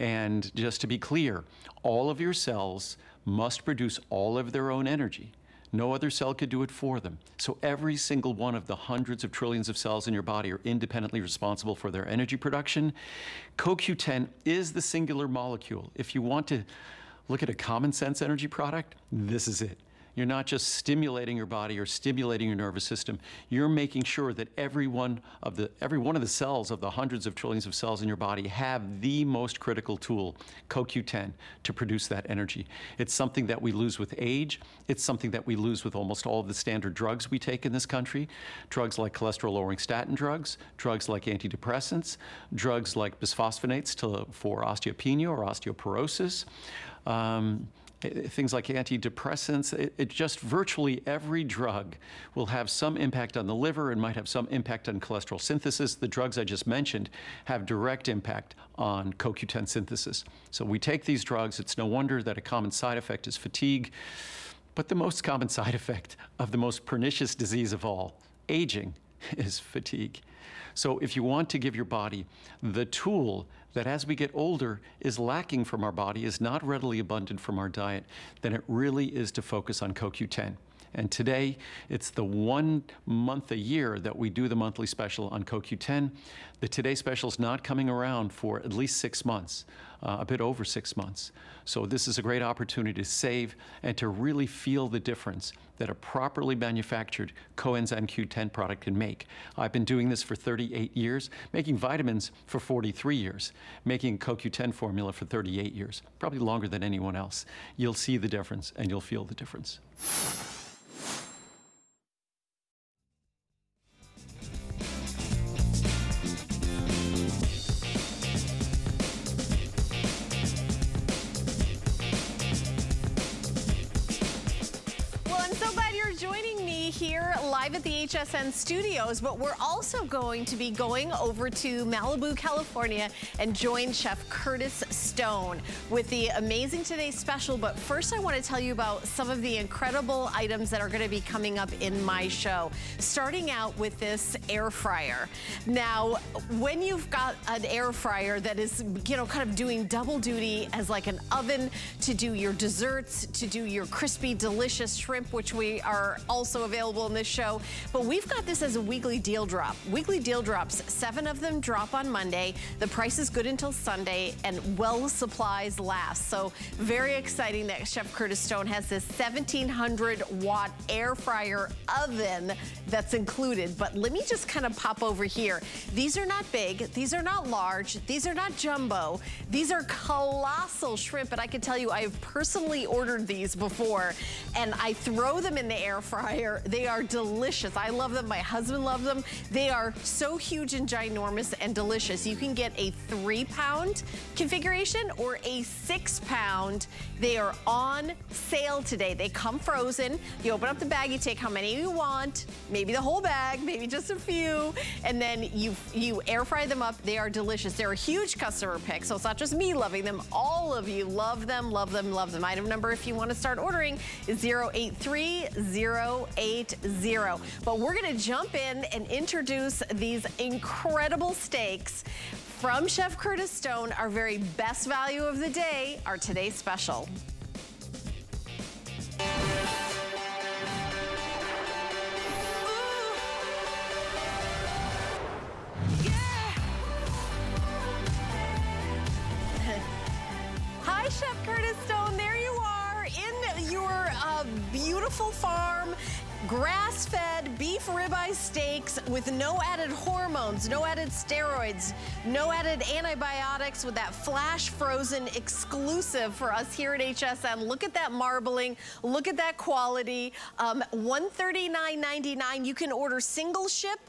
And just to be clear, all of your cells must produce all of their own energy. No other cell could do it for them. So every single one of the hundreds of trillions of cells in your body are independently responsible for their energy production. CoQ10 is the singular molecule. If you want to look at a common sense energy product, this is it. You're not just stimulating your body or stimulating your nervous system. You're making sure that every one of the every one of the cells of the hundreds of trillions of cells in your body have the most critical tool, CoQ10, to produce that energy. It's something that we lose with age. It's something that we lose with almost all of the standard drugs we take in this country. Drugs like cholesterol-lowering statin drugs, drugs like antidepressants, drugs like bisphosphonates to, for osteopenia or osteoporosis. Um, things like antidepressants, it, it, just virtually every drug will have some impact on the liver and might have some impact on cholesterol synthesis. The drugs I just mentioned have direct impact on CoQ10 synthesis. So we take these drugs. It's no wonder that a common side effect is fatigue. But the most common side effect of the most pernicious disease of all, aging, is fatigue. So if you want to give your body the tool that as we get older is lacking from our body, is not readily abundant from our diet, then it really is to focus on CoQ10. And today, it's the one month a year that we do the monthly special on CoQ10. The Today special is not coming around for at least six months, uh, a bit over six months. So this is a great opportunity to save and to really feel the difference that a properly manufactured coenzyme Q10 product can make. I've been doing this for 38 years, making vitamins for 43 years, making CoQ10 formula for 38 years, probably longer than anyone else. You'll see the difference and you'll feel the difference. HSN studios, but we're also going to be going over to Malibu, California and join Chef Curtis Stone with the Amazing Today special. But first I want to tell you about some of the incredible items that are going to be coming up in my show. Starting out with this air fryer. Now, when you've got an air fryer that is, you know, kind of doing double duty as like an oven to do your desserts, to do your crispy, delicious shrimp, which we are also available in this show. But we've got this as a weekly deal drop. Weekly deal drops, seven of them drop on Monday. The price is good until Sunday and well supplies last. So very exciting that Chef Curtis Stone has this 1700 watt air fryer oven that's included. But let me just kind of pop over here. These are not big. These are not large. These are not jumbo. These are colossal shrimp. And I can tell you, I have personally ordered these before and I throw them in the air fryer. They are delicious. I love them. My husband loves them. They are so huge and ginormous and delicious. You can get a three pound configuration or a six pound. They are on sale today. They come frozen. You open up the bag, you take how many you want, maybe the whole bag, maybe just a few, and then you, you air fry them up. They are delicious. They're a huge customer pick, so it's not just me loving them. All of you love them, love them, love them. Item number, if you want to start ordering, is 0830 880. But we're gonna jump in and introduce these incredible steaks from Chef Curtis Stone, our very best value of the day, our today's special. Hi, Chef Curtis Stone. There you are in your uh, beautiful farm grass-fed ribeye steaks with no added hormones, no added steroids, no added antibiotics with that flash frozen exclusive for us here at HSN. Look at that marbling. Look at that quality. Um, $139.99. You can order single ship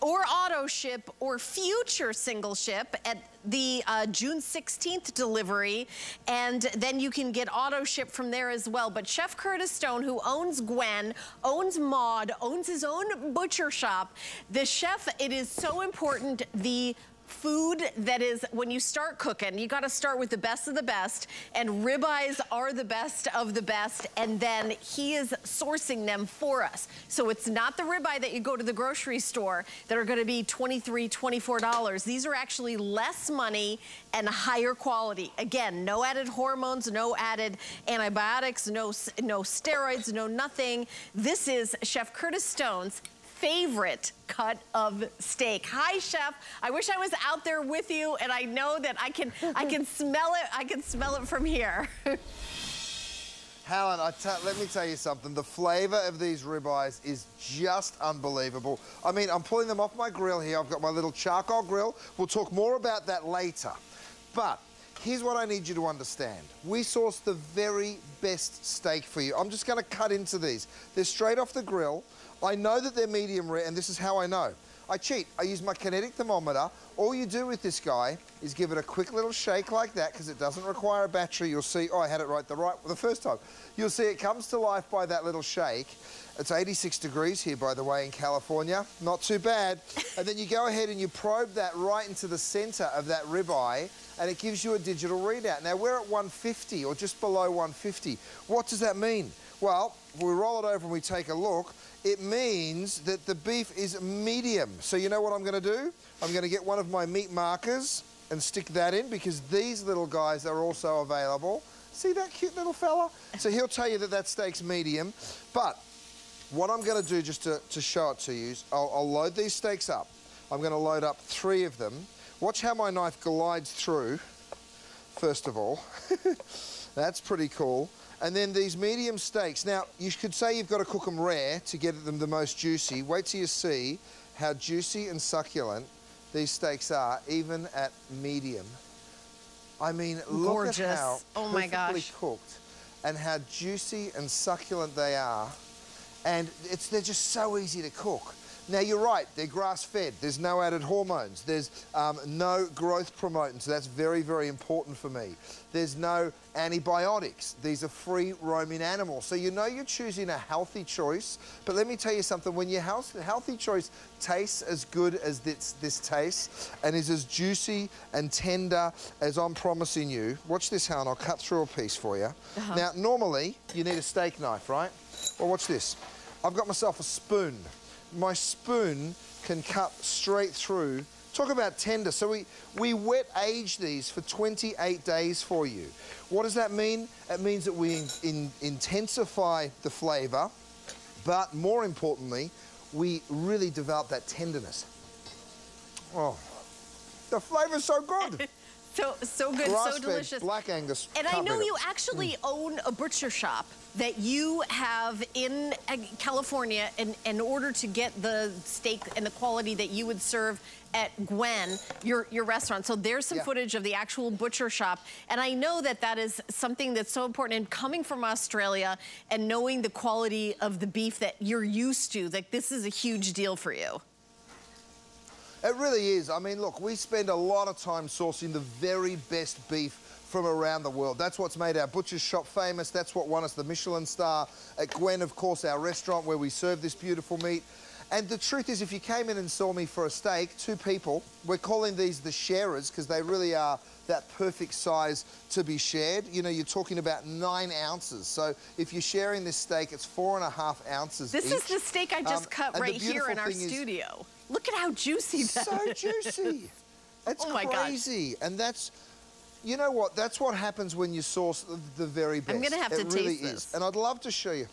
or auto ship or future single ship at the uh, June 16th delivery and then you can get auto ship from there as well. But Chef Curtis Stone, who owns Gwen, owns Maude, owns his own butcher shop, the chef, it is so important, the food that is, when you start cooking, you gotta start with the best of the best, and ribeyes are the best of the best, and then he is sourcing them for us. So it's not the ribeye that you go to the grocery store that are gonna be $23, $24. These are actually less money and higher quality. Again, no added hormones, no added antibiotics, no, no steroids, no nothing. This is Chef Curtis Stone's favorite cut of steak. Hi, chef. I wish I was out there with you, and I know that I can I can smell it. I can smell it from here. Helen, let me tell you something. The flavor of these ribeyes is just unbelievable. I mean, I'm pulling them off my grill here. I've got my little charcoal grill. We'll talk more about that later. But here's what I need you to understand. We source the very best steak for you. I'm just going to cut into these. They're straight off the grill. I know that they're medium rare, and this is how I know. I cheat. I use my kinetic thermometer. All you do with this guy is give it a quick little shake like that because it doesn't require a battery. You'll see, oh, I had it right the right the first time. You'll see it comes to life by that little shake. It's 86 degrees here, by the way, in California. Not too bad. and then you go ahead and you probe that right into the center of that ribeye, and it gives you a digital readout. Now, we're at 150 or just below 150. What does that mean? Well, we roll it over and we take a look, it means that the beef is medium. So you know what I'm going to do? I'm going to get one of my meat markers and stick that in because these little guys are also available. See that cute little fella? So he'll tell you that that steak's medium. But what I'm going to do just to, to show it to you is I'll, I'll load these steaks up. I'm going to load up three of them. Watch how my knife glides through, first of all. That's pretty cool. And then these medium steaks. Now, you could say you've got to cook them rare to get them the most juicy. Wait till you see how juicy and succulent these steaks are, even at medium. I mean, Gorgeous. look at how oh my gosh. cooked and how juicy and succulent they are. And it's, they're just so easy to cook. Now, you're right, they're grass-fed. There's no added hormones. There's um, no growth promotants. That's very, very important for me. There's no antibiotics. These are free-roaming animals. So you know you're choosing a healthy choice. But let me tell you something. When your healthy choice tastes as good as this, this tastes and is as juicy and tender as I'm promising you, watch this, Helen. I'll cut through a piece for you. Uh -huh. Now, normally, you need a steak knife, right? Well, watch this. I've got myself a spoon my spoon can cut straight through. Talk about tender. So we, we wet age these for 28 days for you. What does that mean? It means that we in, in, intensify the flavour, but more importantly, we really develop that tenderness. Oh, the flavour's so good. so so good, so delicious. Black Angus. And I know you actually mm. own a butcher shop that you have in uh, California in, in order to get the steak and the quality that you would serve at Gwen, your, your restaurant. So there's some yeah. footage of the actual butcher shop. And I know that that is something that's so important. And coming from Australia and knowing the quality of the beef that you're used to, like this is a huge deal for you. It really is. I mean, look, we spend a lot of time sourcing the very best beef from around the world. That's what's made our butcher's shop famous. That's what won us the Michelin star at Gwen, of course, our restaurant where we serve this beautiful meat. And the truth is, if you came in and saw me for a steak, two people, we're calling these the sharers because they really are that perfect size to be shared. You know, you're talking about nine ounces. So if you're sharing this steak, it's four and a half ounces This each. is the steak I just um, cut right here in our studio. Look at how juicy that so is. juicy. That's oh crazy. And that's you know what? That's what happens when you source the very best. I'm going to have it to really taste this. Is. And I'd love to show you.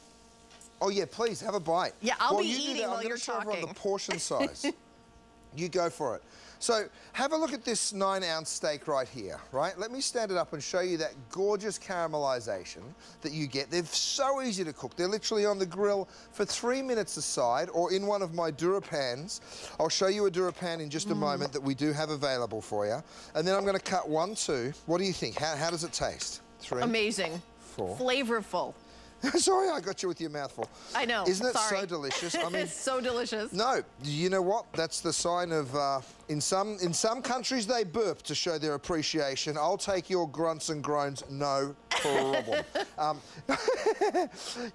Oh, yeah, please, have a bite. Yeah, I'll be eating while I'm you're show talking. the portion size. you go for it. So have a look at this nine ounce steak right here, right? Let me stand it up and show you that gorgeous caramelization that you get. They're so easy to cook. They're literally on the grill for three minutes aside or in one of my DuraPans. I'll show you a DuraPan in just a mm. moment that we do have available for you. And then I'm gonna cut one, two. What do you think? How, how does it taste? Three. Amazing. Four. Flavorful. Sorry, I got you with your mouthful. I know. Isn't it Sorry. so delicious? I mean, it's so delicious. No, you know what? That's the sign of uh, In some, in some countries, they burp to show their appreciation. I'll take your grunts and groans, no problem. um,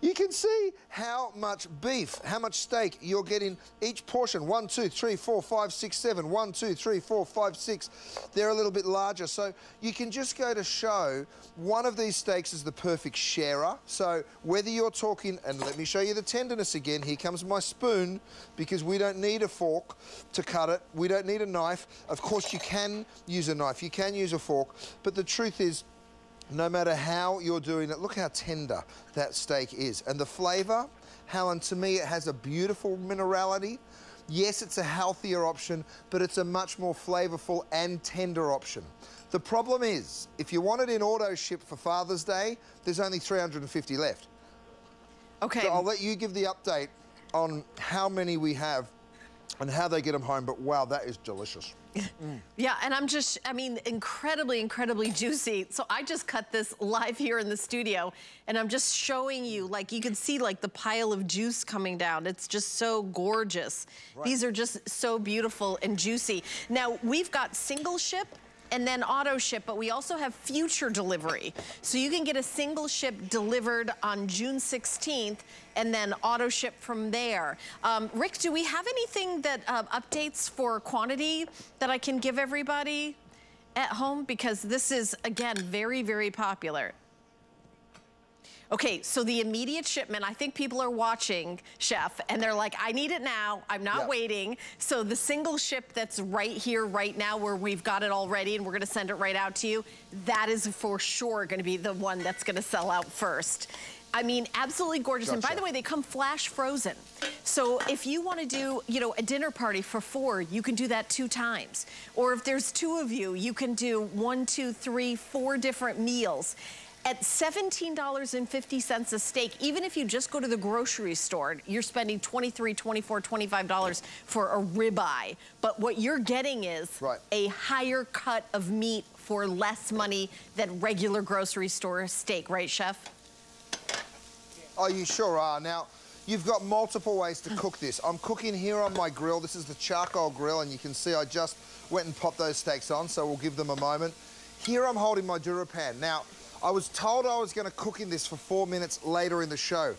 you can see how much beef, how much steak you're getting each portion. One, two, three, four, five, six, seven. One, two, three, four, five, six. They're a little bit larger. So you can just go to show one of these steaks is the perfect sharer. So whether you're talking, and let me show you the tenderness again. Here comes my spoon because we don't need a fork to cut it. We don't need a knife. Of course, you can use a knife. You can use a fork. But the truth is, no matter how you're doing it, look how tender that steak is. And the flavour, Helen, to me, it has a beautiful minerality. Yes, it's a healthier option, but it's a much more flavourful and tender option. The problem is, if you want it in auto ship for Father's Day, there's only 350 left. Okay. So I'll let you give the update on how many we have and how they get them home, but wow, that is delicious. Yeah, and I'm just, I mean, incredibly, incredibly juicy. So I just cut this live here in the studio, and I'm just showing you, like, you can see, like, the pile of juice coming down. It's just so gorgeous. Right. These are just so beautiful and juicy. Now, we've got single ship, and then auto ship, but we also have future delivery. So you can get a single ship delivered on June 16th and then auto ship from there. Um, Rick, do we have anything that uh, updates for quantity that I can give everybody at home? Because this is, again, very, very popular. Okay, so the immediate shipment, I think people are watching, Chef, and they're like, I need it now. I'm not waiting. So the single ship that's right here, right now, where we've got it all ready and we're gonna send it right out to you, that is for sure gonna be the one that's gonna sell out first. I mean, absolutely gorgeous. Gotcha. And by the way, they come flash frozen. So if you want to do, you know, a dinner party for four, you can do that two times. Or if there's two of you, you can do one, two, three, four different meals at $17.50 a steak, even if you just go to the grocery store, you're spending $23, $24, $25 for a ribeye. But what you're getting is right. a higher cut of meat for less money than regular grocery store steak, right, Chef? Oh, you sure are. Now, you've got multiple ways to cook this. I'm cooking here on my grill. This is the charcoal grill, and you can see I just went and popped those steaks on, so we'll give them a moment. Here I'm holding my DuraPan. Now, I was told I was going to cook in this for four minutes later in the show.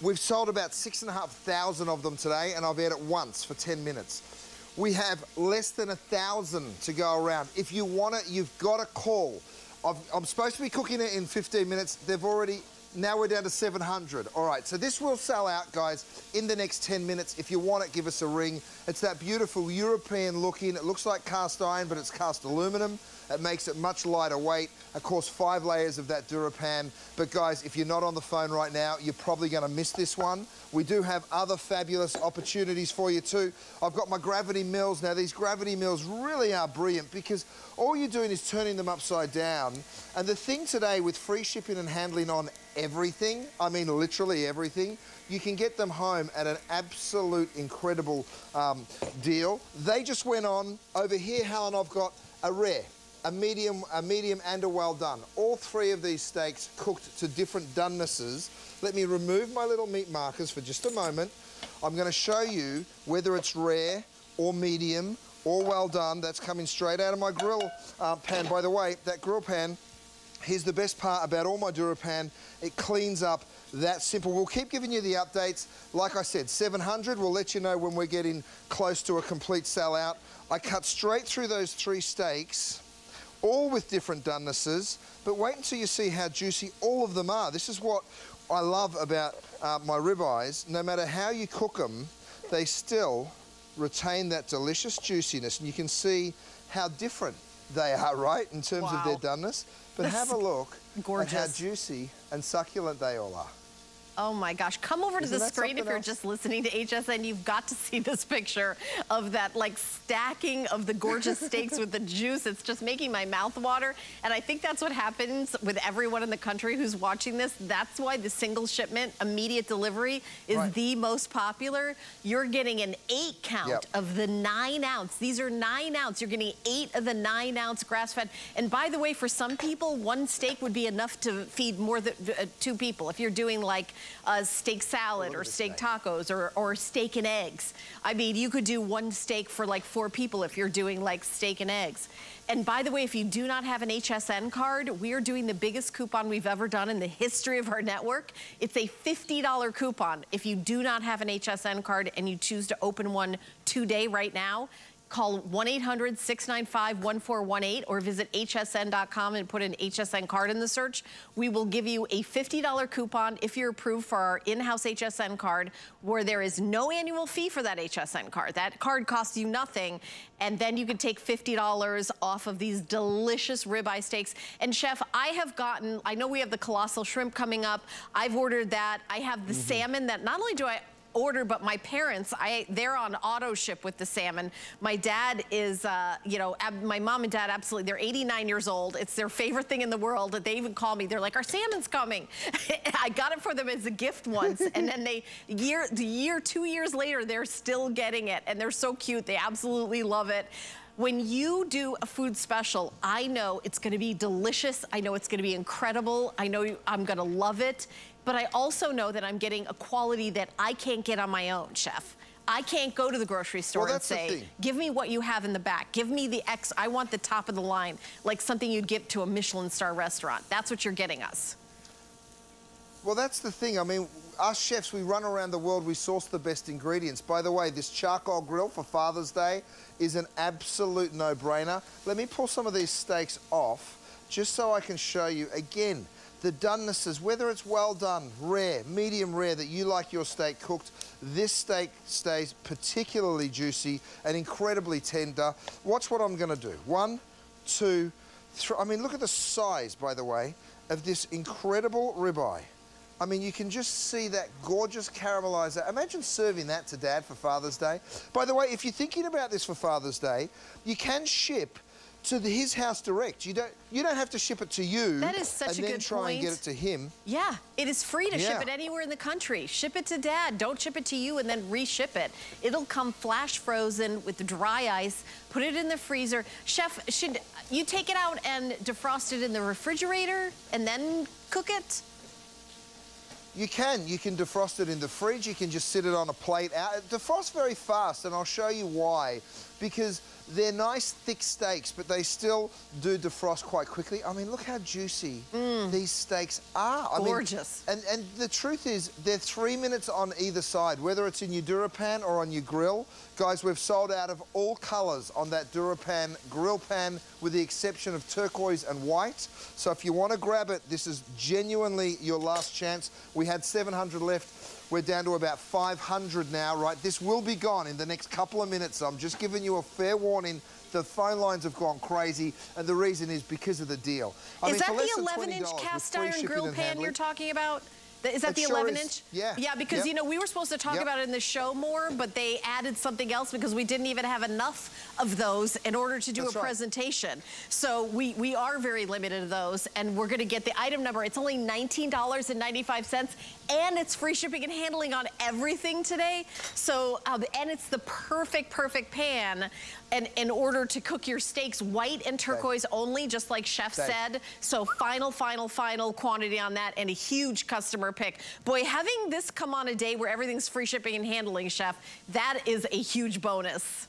We've sold about six and a half thousand of them today, and I've had it once for 10 minutes. We have less than a thousand to go around. If you want it, you've got to call. i am supposed to be cooking it in 15 minutes. They've already, now we're down to 700. All right, so this will sell out, guys, in the next 10 minutes. If you want it, give us a ring. It's that beautiful European looking, it looks like cast iron, but it's cast aluminum. It makes it much lighter weight. Of course, five layers of that DuraPan. But guys, if you're not on the phone right now, you're probably going to miss this one. We do have other fabulous opportunities for you too. I've got my gravity mills. Now, these gravity mills really are brilliant because all you're doing is turning them upside down. And the thing today with free shipping and handling on everything, I mean literally everything, you can get them home at an absolute incredible um, deal. They just went on. Over here, Helen, I've got a rare a medium, a medium and a well done. All three of these steaks cooked to different donenesses. Let me remove my little meat markers for just a moment. I'm going to show you whether it's rare or medium or well done. That's coming straight out of my grill uh, pan. By the way, that grill pan, here's the best part about all my DuraPan. It cleans up that simple. We'll keep giving you the updates. Like I said, 700, we'll let you know when we're getting close to a complete sellout. I cut straight through those three steaks all with different donenesses, but wait until you see how juicy all of them are. This is what I love about uh, my ribeyes. No matter how you cook them, they still retain that delicious juiciness, and you can see how different they are, right, in terms wow. of their doneness. But That's have a look gorgeous. at how juicy and succulent they all are. Oh my gosh. Come over Isn't to the screen if you're else? just listening to HSN. You've got to see this picture of that like stacking of the gorgeous steaks with the juice. It's just making my mouth water. And I think that's what happens with everyone in the country who's watching this. That's why the single shipment, immediate delivery is right. the most popular. You're getting an eight count yep. of the nine ounce. These are nine ounce. You're getting eight of the nine ounce grass fed. And by the way, for some people, one steak would be enough to feed more than uh, two people. If you're doing like a steak salad or steak, steak, tacos or, or steak and eggs. I mean, you could do one steak for like four people if you're doing like steak and eggs. And by the way, if you do not have an HSN card, we are doing the biggest coupon we've ever done in the history of our network. It's a $50 coupon. If you do not have an HSN card and you choose to open one today right now, Call 1-800-695-1418 or visit hsn.com and put an HSN card in the search. We will give you a $50 coupon if you're approved for our in-house HSN card where there is no annual fee for that HSN card. That card costs you nothing and then you can take $50 off of these delicious ribeye steaks. And chef, I have gotten, I know we have the colossal shrimp coming up. I've ordered that. I have the mm -hmm. salmon that not only do I order, but my parents, I they're on auto ship with the salmon. My dad is, uh, you know, my mom and dad absolutely, they're 89 years old. It's their favorite thing in the world. They even call me. They're like, our salmon's coming. I got it for them as a gift once. and then they, year, the year, two years later, they're still getting it. And they're so cute. They absolutely love it. When you do a food special, I know it's gonna be delicious. I know it's gonna be incredible. I know I'm gonna love it but I also know that I'm getting a quality that I can't get on my own, chef. I can't go to the grocery store well, and say, give me what you have in the back. Give me the X, I want the top of the line, like something you'd give to a Michelin star restaurant. That's what you're getting us. Well, that's the thing. I mean, us chefs, we run around the world, we source the best ingredients. By the way, this charcoal grill for Father's Day is an absolute no-brainer. Let me pull some of these steaks off just so I can show you again the donenesses, whether it's well done, rare, medium rare, that you like your steak cooked, this steak stays particularly juicy and incredibly tender. Watch what I'm gonna do. One, two, three. I mean, look at the size, by the way, of this incredible ribeye. I mean, you can just see that gorgeous caramelizer. Imagine serving that to Dad for Father's Day. By the way, if you're thinking about this for Father's Day, you can ship to the, his house direct. You don't you don't have to ship it to you. That is such a good point. and then try and get it to him. Yeah, it is free to yeah. ship it anywhere in the country. Ship it to dad. Don't ship it to you and then reship it. It'll come flash frozen with dry ice. Put it in the freezer. Chef, should you take it out and defrost it in the refrigerator and then cook it? You can. You can defrost it in the fridge. You can just sit it on a plate out. It defrosts very fast, and I'll show you why. Because they're nice thick steaks, but they still do defrost quite quickly. I mean, look how juicy mm. these steaks are. I Gorgeous. Mean, and, and the truth is, they're three minutes on either side, whether it's in your DuraPan or on your grill. Guys, we've sold out of all colours on that DuraPan grill pan, with the exception of turquoise and white. So if you want to grab it, this is genuinely your last chance. We had 700 left. We're down to about 500 now, right? This will be gone in the next couple of minutes. So I'm just giving you a fair warning. The phone lines have gone crazy, and the reason is because of the deal. I is mean, that the 11-inch cast iron grill pan you're talking about? Is that it the sure 11 is. inch? Yeah. Yeah, because, yep. you know, we were supposed to talk yep. about it in the show more, but they added something else because we didn't even have enough of those in order to do That's a right. presentation. So we, we are very limited of those, and we're going to get the item number. It's only $19.95, and it's free shipping and handling on everything today. So, um, and it's the perfect, perfect pan and in order to cook your steaks white and turquoise only, just like Chef said. So final, final, final quantity on that and a huge customer pick. Boy, having this come on a day where everything's free shipping and handling, Chef, that is a huge bonus.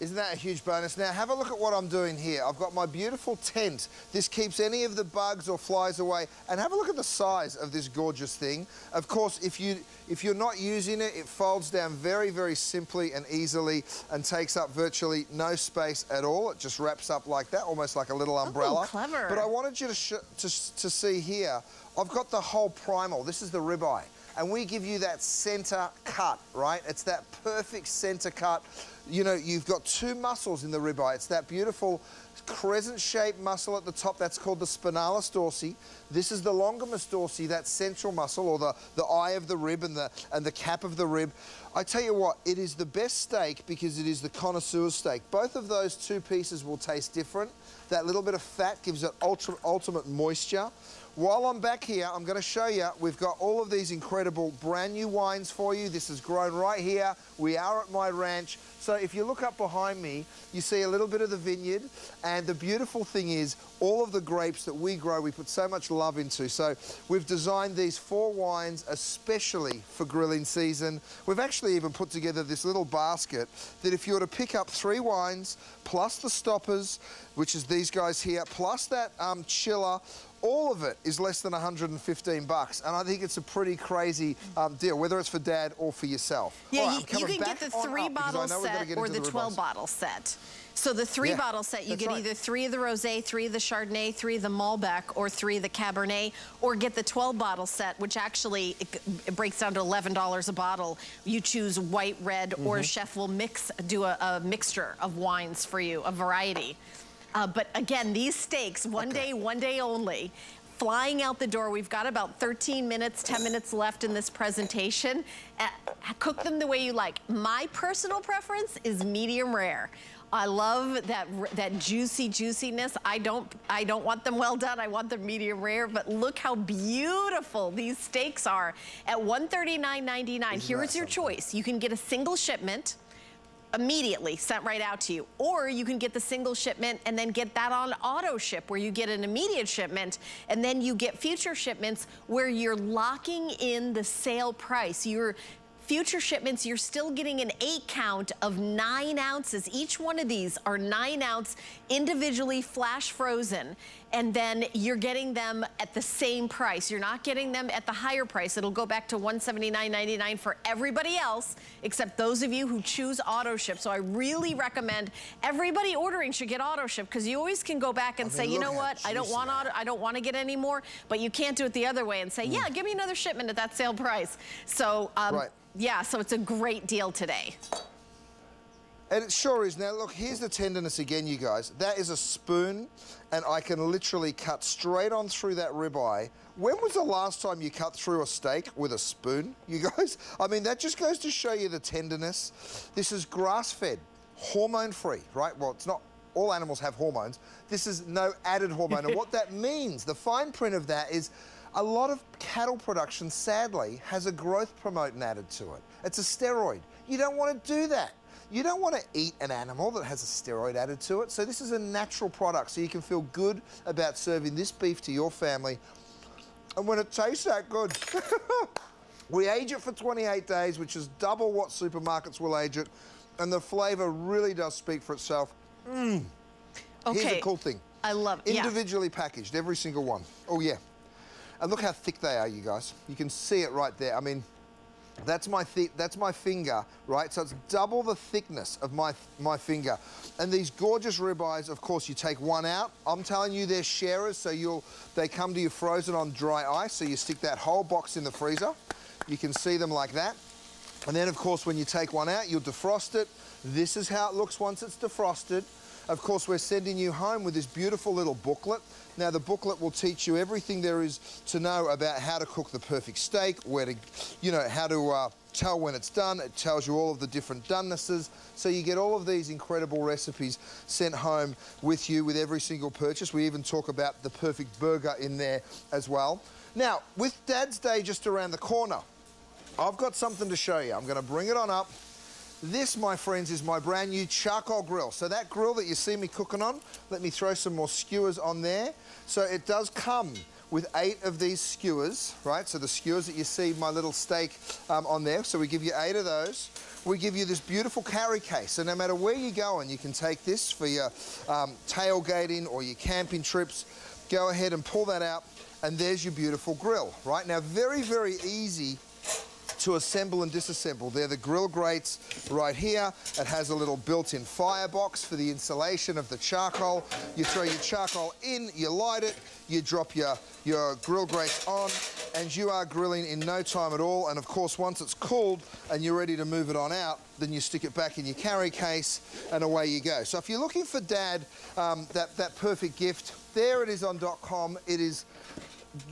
Isn't that a huge bonus? Now, have a look at what I'm doing here. I've got my beautiful tent. This keeps any of the bugs or flies away. And have a look at the size of this gorgeous thing. Of course, if, you, if you're not using it, it folds down very, very simply and easily and takes up virtually no space at all. It just wraps up like that, almost like a little umbrella. Oh, clever. But I wanted you to, to, to see here, I've got the whole primal. This is the ribeye and we give you that center cut, right? It's that perfect center cut. You know, you've got two muscles in the ribeye. It's that beautiful crescent-shaped muscle at the top. That's called the spinalis dorsi. This is the longissimus dorsi, that central muscle, or the, the eye of the rib and the, and the cap of the rib. I tell you what, it is the best steak because it is the connoisseur steak. Both of those two pieces will taste different. That little bit of fat gives it ultra, ultimate moisture. While I'm back here, I'm going to show you, we've got all of these incredible brand new wines for you. This is grown right here. We are at my ranch. So if you look up behind me, you see a little bit of the vineyard. And the beautiful thing is, all of the grapes that we grow, we put so much love into. So we've designed these four wines especially for grilling season. We've actually even put together this little basket that if you were to pick up three wines, plus the stoppers, which is these guys here, plus that um, chiller, all of it is less than 115 bucks, and I think it's a pretty crazy um, deal, whether it's for dad or for yourself. Yeah, right, you, you, can get the three bottle set or the 12 bottle set. So the three yeah, bottle set, you get right. either three of the Rosé, three of the Chardonnay, three of the Malbec, or three of the Cabernet, or get the 12 bottle set, which actually it, it breaks down to $11 a bottle. You choose white, red, mm -hmm. or mm-hmm. chef will mix, do a, a mixture of wines for you, a variety. Uh, but again, these steaks, one okay. day, one day only, flying out the door. We've got about 13 minutes, 10 minutes left in this presentation. Uh, cook them the way you like. My personal preference is medium rare. I love that that juicy juiciness. I don't I don't want them well done. I want them medium rare. But look how beautiful these steaks are at $139.99. Here's your choice. You can get a single shipment immediately sent right out to you. Or you can get the single shipment and then get that on auto ship where you get an immediate shipment and then you get future shipments where you're locking in the sale price. You're future shipments, you're still getting an eight count of nine ounces. Each one of these are nine ounce, individually flash frozen. And then you're getting them at the same price. You're not getting them at the higher price. It'll go back to $179.99 for everybody else, except those of you who choose auto ship. So I really recommend everybody ordering should get auto ship because you always can go back and I mean, say, you know what, I don't want auto, I don't want to get any more, but you can't do it the other way and say, mm. yeah, give me another shipment at that sale price. So um, right. Yeah, so it's a great deal today. And it sure is. Now, look, here's the tenderness again, you guys. That is a spoon, and I can literally cut straight on through that ribeye. When was the last time you cut through a steak with a spoon, you guys? I mean, that just goes to show you the tenderness. This is grass-fed, hormone-free, right? Well, it's not all animals have hormones. This is no added hormone. and what that means, the fine print of that is a lot of cattle production, sadly, has a growth promotant added to it. It's a steroid. You don't want to do that. You don't want to eat an animal that has a steroid added to it. So this is a natural product, so you can feel good about serving this beef to your family. And when it tastes that good, we age it for 28 days, which is double what supermarkets will age it. And the flavour really does speak for itself. Mm. Okay. Here's the cool thing. I love it. Individually yeah. packaged, every single one. Oh, yeah. And look how thick they are, you guys. You can see it right there. I mean, that's my that's my finger, right? So it's double the thickness of my my finger. And these gorgeous ribeyes, of course, you take one out. I'm telling you, they're sharers, so you'll they come to you frozen on dry ice. So you stick that whole box in the freezer. You can see them like that. And then, of course, when you take one out, you'll defrost it. This is how it looks once it's defrosted. Of course, we're sending you home with this beautiful little booklet. Now, the booklet will teach you everything there is to know about how to cook the perfect steak, where to, you know, how to uh, tell when it's done. It tells you all of the different donenesses. So you get all of these incredible recipes sent home with you with every single purchase. We even talk about the perfect burger in there as well. Now, with Dad's Day just around the corner, I've got something to show you. I'm going to bring it on up. This, my friends, is my brand new charcoal grill. So that grill that you see me cooking on, let me throw some more skewers on there. So it does come with eight of these skewers, right? So the skewers that you see my little steak um, on there. So we give you eight of those. We give you this beautiful carry case. So no matter where you're going, you can take this for your um, tailgating or your camping trips. Go ahead and pull that out and there's your beautiful grill, right? Now, very, very easy to assemble and disassemble. They're the grill grates right here. It has a little built-in firebox for the insulation of the charcoal. You throw your charcoal in, you light it, you drop your, your grill grates on, and you are grilling in no time at all. And of course, once it's cooled and you're ready to move it on out, then you stick it back in your carry case and away you go. So if you're looking for Dad, um, that, that perfect gift, there it is on .com. It is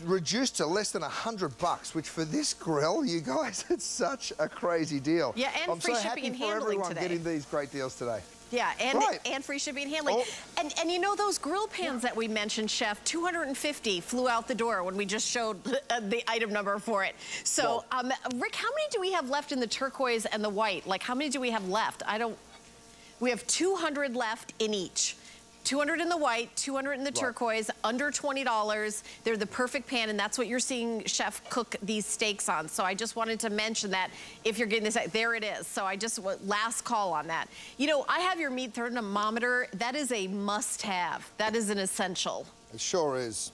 reduced to less than a hundred bucks, which for this grill, you guys, it's such a crazy deal. Yeah, and I'm free so shipping happy and for handling everyone today. getting these great deals today. Yeah, and Right. and free shipping and handling. Oh. And and you know those grill pans that we mentioned, Chef, 250 flew out the door when we just showed uh, the item number for it. So, um, Rick, how many do we have left in the turquoise and the white? Like, how many do we have left? I don't. We have 200 left in each. 200 in the white, 200 in the turquoise, under $20. They're the perfect pan, and that's what you're seeing Chef cook these steaks on. So I just wanted to mention that if you're getting this, there it is. So I just, last call on that. You know, I have your meat thermometer. That is a must-have. That is an essential. It sure is.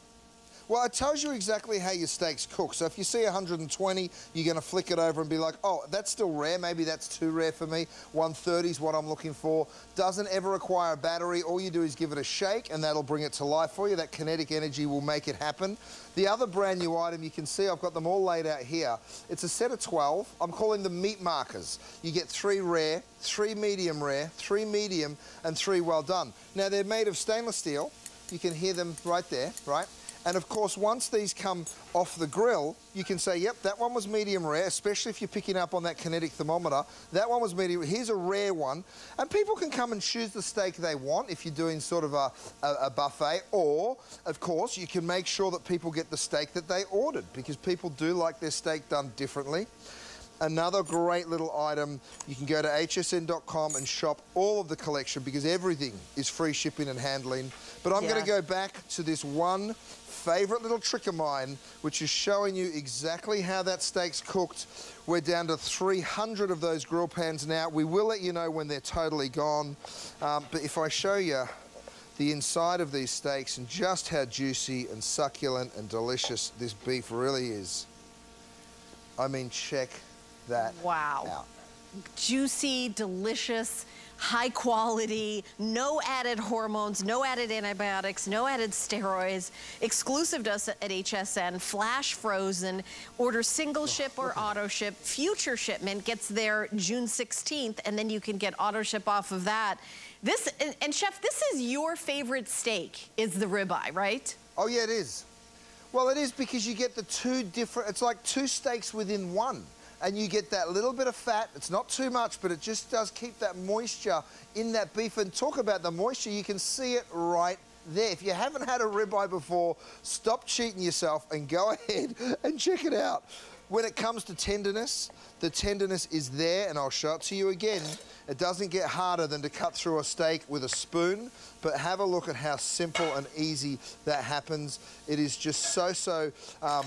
Well, it tells you exactly how your steaks cook. So if you see 120, you're going to flick it over and be like, oh, that's still rare. Maybe that's too rare for me. 130 is what I'm looking for. Doesn't ever require a battery. All you do is give it a shake and that'll bring it to life for you. That kinetic energy will make it happen. The other brand new item, you can see I've got them all laid out here. It's a set of 12. I'm calling them meat markers. You get three rare, three medium rare, three medium, and three well done. Now, they're made of stainless steel. You can hear them right there, right? And of course, once these come off the grill, you can say, yep, that one was medium rare, especially if you're picking up on that kinetic thermometer. That one was medium. Here's a rare one. And people can come and choose the steak they want if you're doing sort of a, a, a buffet. Or, of course, you can make sure that people get the steak that they ordered because people do like their steak done differently. Another great little item, you can go to hsn.com and shop all of the collection because everything is free shipping and handling. But I'm going to go back to this one favorite little trick of mine, which is showing you exactly how that steak's cooked. We're down to 300 of those grill pans now. We will let you know when they're totally gone. Um, but if I show you the inside of these steaks and just how juicy and succulent and delicious this beef really is, I mean, check that Wow. out. juicy, delicious, high quality, no added hormones, no added antibiotics, no added steroids, exclusive to us at HSN, flash frozen, order single ship or auto ship. Future shipment gets there June 16th, and then you can get auto ship off of that. This, and, and Chef, this is your favorite steak, is the ribeye, right? Oh, yeah, it is. Well, it is because you get the two different, it's like two steaks within one. And you get that little bit of fat. It's not too much, but it just does keep that moisture in that beef. And talk about the moisture, you can see it right there. If you haven't had a ribeye before, stop cheating yourself and go ahead and check it out. When it comes to tenderness, the tenderness is there, and I'll show it to you again. It doesn't get harder than to cut through a steak with a spoon, but have a look at how simple and easy that happens. It is just so, so um,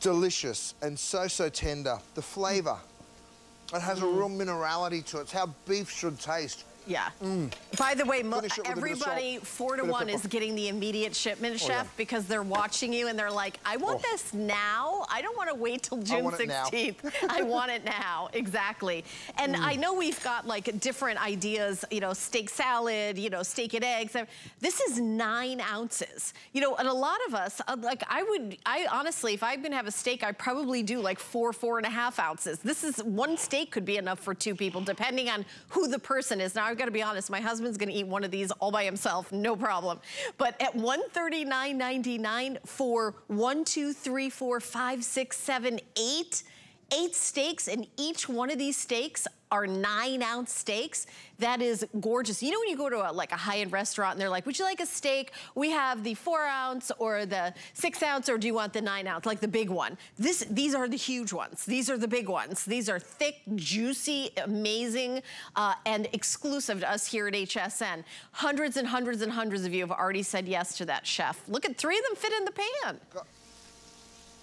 delicious and so, so tender. The flavour, it has a mm. real minerality to it. It's how beef should taste. Yeah. By the way, mo- Finish it with a bit of salt, everybody four to one is getting the immediate shipment, Oh, chef, yeah. because they're watching you and they're like, I want Oh. this now. I don't want to wait till June now." 16th. I want it now. Exactly. And Mm. I know we've got like different ideas, you know, steak salad, you know, steak and eggs. This is nine ounces. You know, and a lot of us, uh, like I would, I honestly, if I'm gonna have a steak, I probably do like four, four and a half ounces. This is, one steak could be enough for two people, depending on who the person is. Now, I've gotta be honest, my husband's gonna eat one of these all by himself, no problem. But at $139.99 for one, two, three, four, five, six, seven, eight, eight steaks, and each one of these steaks are nine ounce steaks. That is gorgeous. You know when you go to a, like a high-end restaurant and they're like, would you like a steak? We have the four ounce or the six ounce or do you want the nine ounce, like the big one? This, These are the huge ones. These are the big ones. These are thick, juicy, amazing, uh, and exclusive to us here at HSN. Hundreds and hundreds and hundreds of you have already said yes to that, chef. Look at three of them fit in the pan.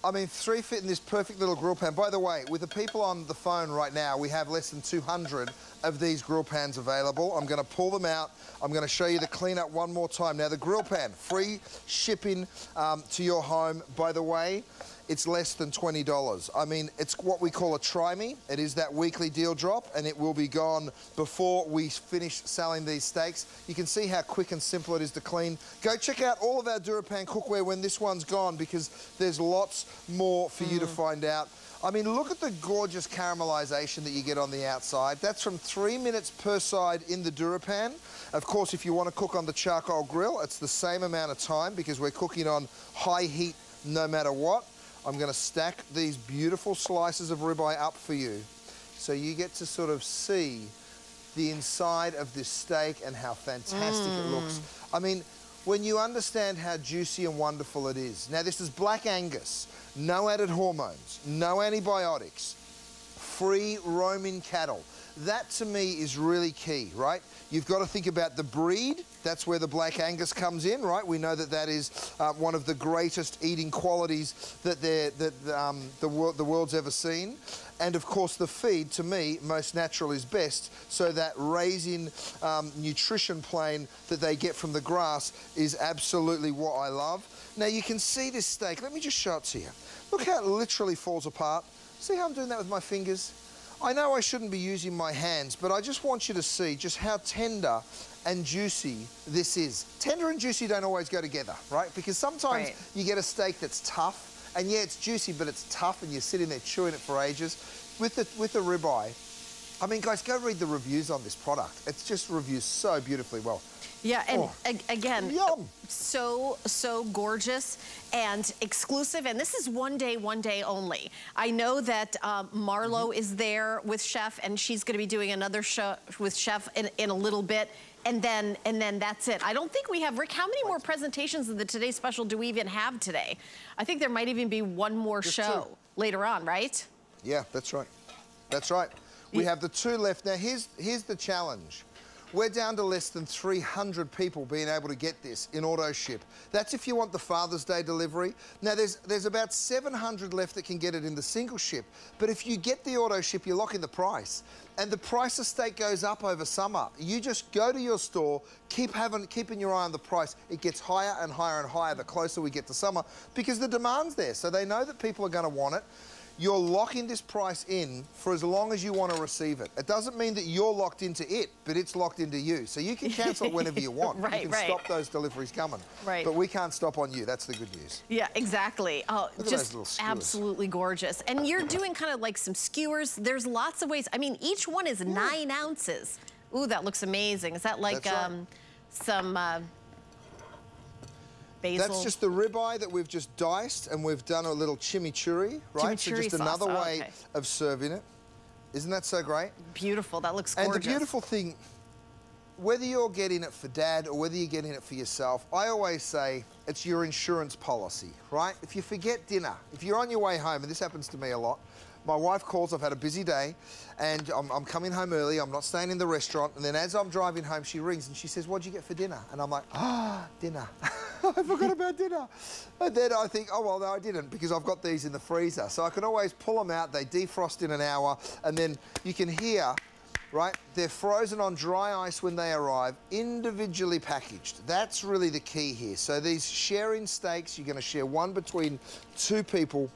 I mean, three fit in this perfect little grill pan. By the way, with the people on the phone right now, we have less than 200 of these grill pans available. I'm going to pull them out. I'm going to show you the cleanup one more time. Now, the grill pan, free shipping um, to your home. By the way, it's less than $20. I mean, it's what we call a try me. It is that weekly deal drop, and it will be gone before we finish selling these steaks. You can see how quick and simple it is to clean. Go check out all of our Durapan cookware when this one's gone because there's lots more for you to mm. find out. I mean, look at the gorgeous caramelization that you get on the outside. That's from three minutes per side in the Durapan. Of course, if you want to cook on the charcoal grill, it's the same amount of time because we're cooking on high heat no matter what. I'm going to stack these beautiful slices of ribeye up for you so you get to sort of see the inside of this steak and how fantastic it mm. looks. I mean, when you understand how juicy and wonderful it is. Now, this is Black Angus, no added hormones, no antibiotics, free roaming cattle. That to me is really key, right? You've got to think about the breed. That's where the Black Angus comes in, right? We know that that is uh, one of the greatest eating qualities that, that um, the, wor the world's ever seen. And of course, the feed, to me, most natural is best. So that raising um, nutrition plane that they get from the grass is absolutely what I love. Now, you can see this steak. Let me just show it to you. Look how it literally falls apart. See how I'm doing that with my fingers? I know I shouldn't be using my hands, but I just want you to see just how tender and juicy this is. Tender and juicy don't always go together, right? Because sometimes right. you get a steak that's tough, and yeah, it's juicy, but it's tough, and you're sitting there chewing it for ages. With the, with the ribeye, I mean, guys, go read the reviews on this product. It's just reviews so beautifully well. Yeah, and oh, again, yum. so, so gorgeous and exclusive. And this is one day, one day only. I know that um, Marlo mm -hmm. is there with Chef, and she's going to be doing another show with Chef in, in a little bit. And then, and then that's it. I don't think we have, Rick, how many more presentations of the Today Special do we even have today? I think there might even be one more show two. later on, right? Yeah, that's right. That's right. We have the two left. Now, here's, here's the challenge. We're down to less than 300 people being able to get this in auto ship. That's if you want the Father's Day delivery. Now, there's, there's about 700 left that can get it in the single ship. But if you get the auto ship, you lock in the price. And the price of steak goes up over summer. You just go to your store, keep having, keeping your eye on the price. It gets higher and higher and higher the closer we get to summer because the demand's there. So they know that people are going to want it you're locking this price in for as long as you want to receive it. It doesn't mean that you're locked into it, but it's locked into you. So you can cancel it whenever you want. right, you can right. stop those deliveries coming. Right. But we can't stop on you. That's the good news. Yeah, exactly. Oh, Look just absolutely gorgeous. And you're doing kind of like some skewers. There's lots of ways. I mean, each one is nine ounces. Ooh, that looks amazing. Is that like right. um, some... Uh, Basil. That's just the ribeye that we've just diced and we've done a little chimichurri, right? Chimichurri so just sauce. another oh, way okay. of serving it. Isn't that so great? Beautiful. That looks gorgeous. And the beautiful thing, whether you're getting it for dad or whether you're getting it for yourself, I always say it's your insurance policy, right? If you forget dinner, if you're on your way home, and this happens to me a lot, my wife calls, I've had a busy day, and I'm, I'm, coming home early, I'm not staying in the restaurant, and then as I'm driving home, she rings and she says, what'd you get for dinner? And I'm like, ah, oh, dinner. I forgot about dinner. And then I think, oh, well, no, I didn't, because I've got these in the freezer. So I can always pull them out, they defrost in an hour, and then you can hear right? They're frozen on dry ice when they arrive, individually packaged. That's really the key here. So these sharing steaks, you're going to share one between two people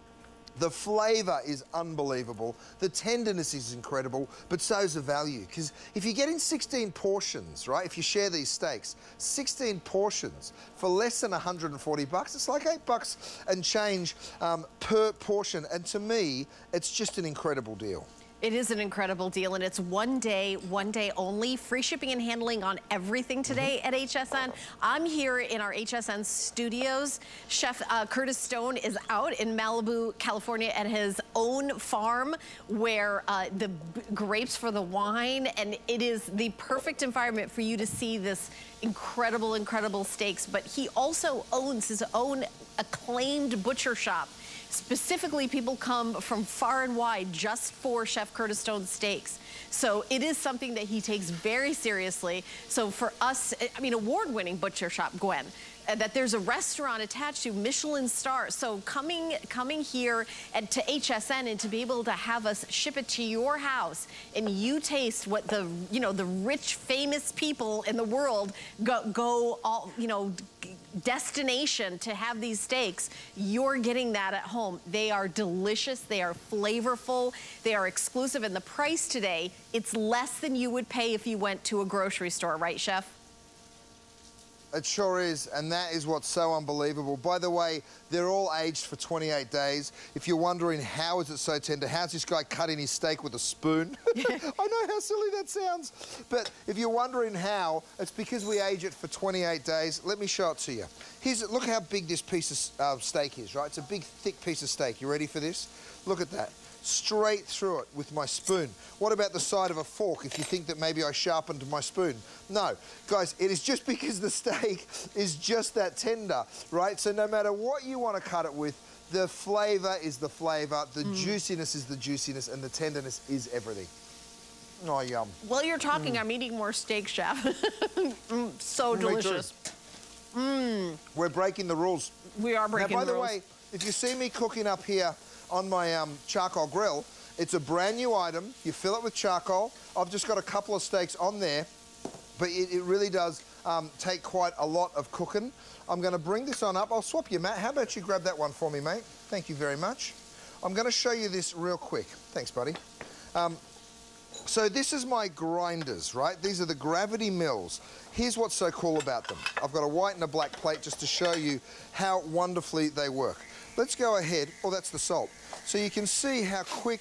the flavour is unbelievable. The tenderness is incredible, but so's the value. Because if you're getting 16 portions, right, if you share these steaks, 16 portions for less than 140 bucks, it's like eight bucks and change um, per portion. And to me, it's just an incredible deal. It is an incredible deal, and it's one day, one day only. Free shipping and handling on everything today mm -hmm. at HSN. I'm here in our HSN studios. Chef uh, Curtis Stone is out in Malibu, California at his own farm where uh, the grapes for the wine, and it is the perfect environment for you to see this incredible, incredible steaks. But he also owns his own acclaimed butcher shop Specifically, people come from far and wide just for Chef Curtis Stone steaks. So it is something that he takes very seriously. So for us, I mean, award-winning butcher shop, Gwen, uh, that there's a restaurant attached to Michelin star. So coming coming here and to HSN and to be able to have us ship it to your house and you taste what the you know the rich famous people in the world go go all you know destination to have these steaks, you're getting that at home. They are delicious, they are flavorful, they are exclusive, and the price today, it's less than you would pay if you went to a grocery store, right, Chef? It sure is, and that is what's so unbelievable. By the way, they're all aged for 28 days. If you're wondering how is it so tender, how's this guy cutting his steak with a spoon? I know how silly that sounds, but if you're wondering how, it's because we age it for 28 days. Let me show it to you. Here's, look how big this piece of uh, steak is, right? It's a big, thick piece of steak. You ready for this? Look at that. Straight through it with my spoon. What about the side of a fork if you think that maybe I sharpened my spoon? No, guys, it is just because the steak is just that tender, right? So no matter what you want to cut it with, the flavor is the flavor, the mm. juiciness is the juiciness, and the tenderness is everything. Oh, yum. While you're talking, mm. I'm eating more steak, chef. mm, so delicious. Mmm. We're breaking the rules. We are breaking now, the rules. By the way, if you see me cooking up here on my um, charcoal grill, it's a brand new item. You fill it with charcoal. I've just got a couple of steaks on there, but it, it really does um, take quite a lot of cooking. I'm going to bring this on up. I'll swap you, Matt. How about you grab that one for me, mate? Thank you very much. I'm going to show you this real quick. Thanks, buddy. Um, so this is my grinders, right? These are the gravity mills. Here's what's so cool about them. I've got a white and a black plate just to show you how wonderfully they work. Let's go ahead. Oh, that's the salt. So you can see how quick,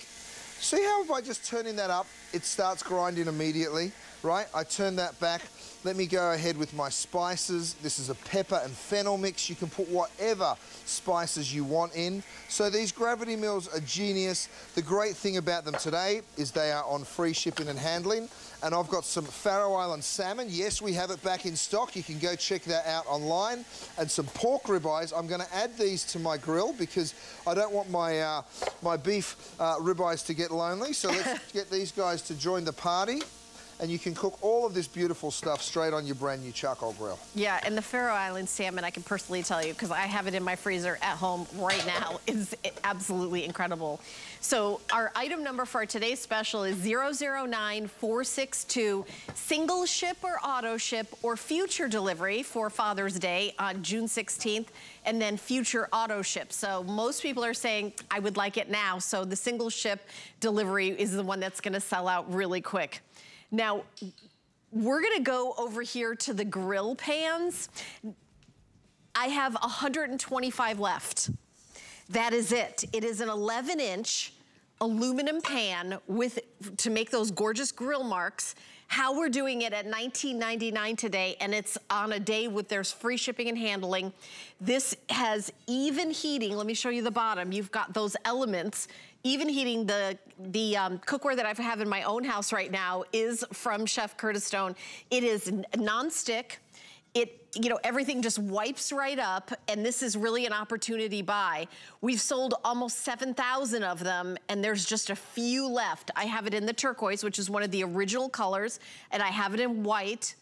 see how by just turning that up, it starts grinding immediately, right? I turn that back. Let me go ahead with my spices. This is a pepper and fennel mix. You can put whatever spices you want in. So these gravity mills are genius. The great thing about them today is they are on free shipping and handling. And I've got some Faroe Island salmon. Yes, we have it back in stock. You can go check that out online. And some pork ribeyes. I'm going to add these to my grill because I don't want my, uh, my beef uh, ribeyes to get lonely. So let's get these guys to join the party and you can cook all of this beautiful stuff straight on your brand new charcoal grill. Yeah, and the Faroe Island salmon, I can personally tell you, because I have it in my freezer at home right now, is absolutely incredible. So our item number for today's special is 009462, single ship or auto ship or future delivery for Father's Day on June 16th, and then future auto ship. So most people are saying, I would like it now. So the single ship delivery is the one that's gonna sell out really quick. Now, we're gonna go over here to the grill pans. I have 125 left. That is it. It is an 11 inch aluminum pan with to make those gorgeous grill marks. How we're doing it at $19.99 today, and it's on a day with there's free shipping and handling. This has even heating. Let me show you the bottom. You've got those elements even heating the, the um, cookware that I have in my own house right now is from Chef Curtis Stone. It is non-stick. It, you know, everything just wipes right up, and this is really an opportunity buy. We've sold almost 7,000 of them, and there's just a few left. I have it in the turquoise, which is one of the original colors, and I have it in white.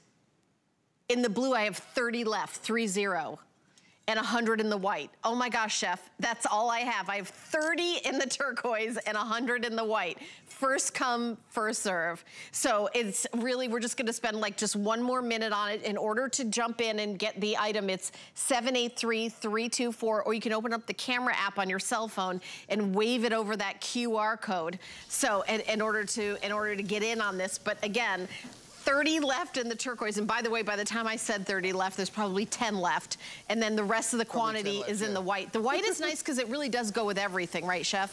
In the blue, I have 30 left, three zero and 100 in the white. Oh my gosh, chef, that's all I have. I have 30 in the turquoise and 100 in the white. First come, first serve. So it's really, we're just gonna spend like just one more minute on it in order to jump in and get the item. It's 783324, or you can open up the camera app on your cell phone and wave it over that QR code. So in, in order to in order to get in on this, but again, 30 left in the turquoise. And by the way, by the time I said 30 left, there's probably 10 left. And then the rest of the quantity left, is in the white. The white is nice because it really does go with everything, right, Chef?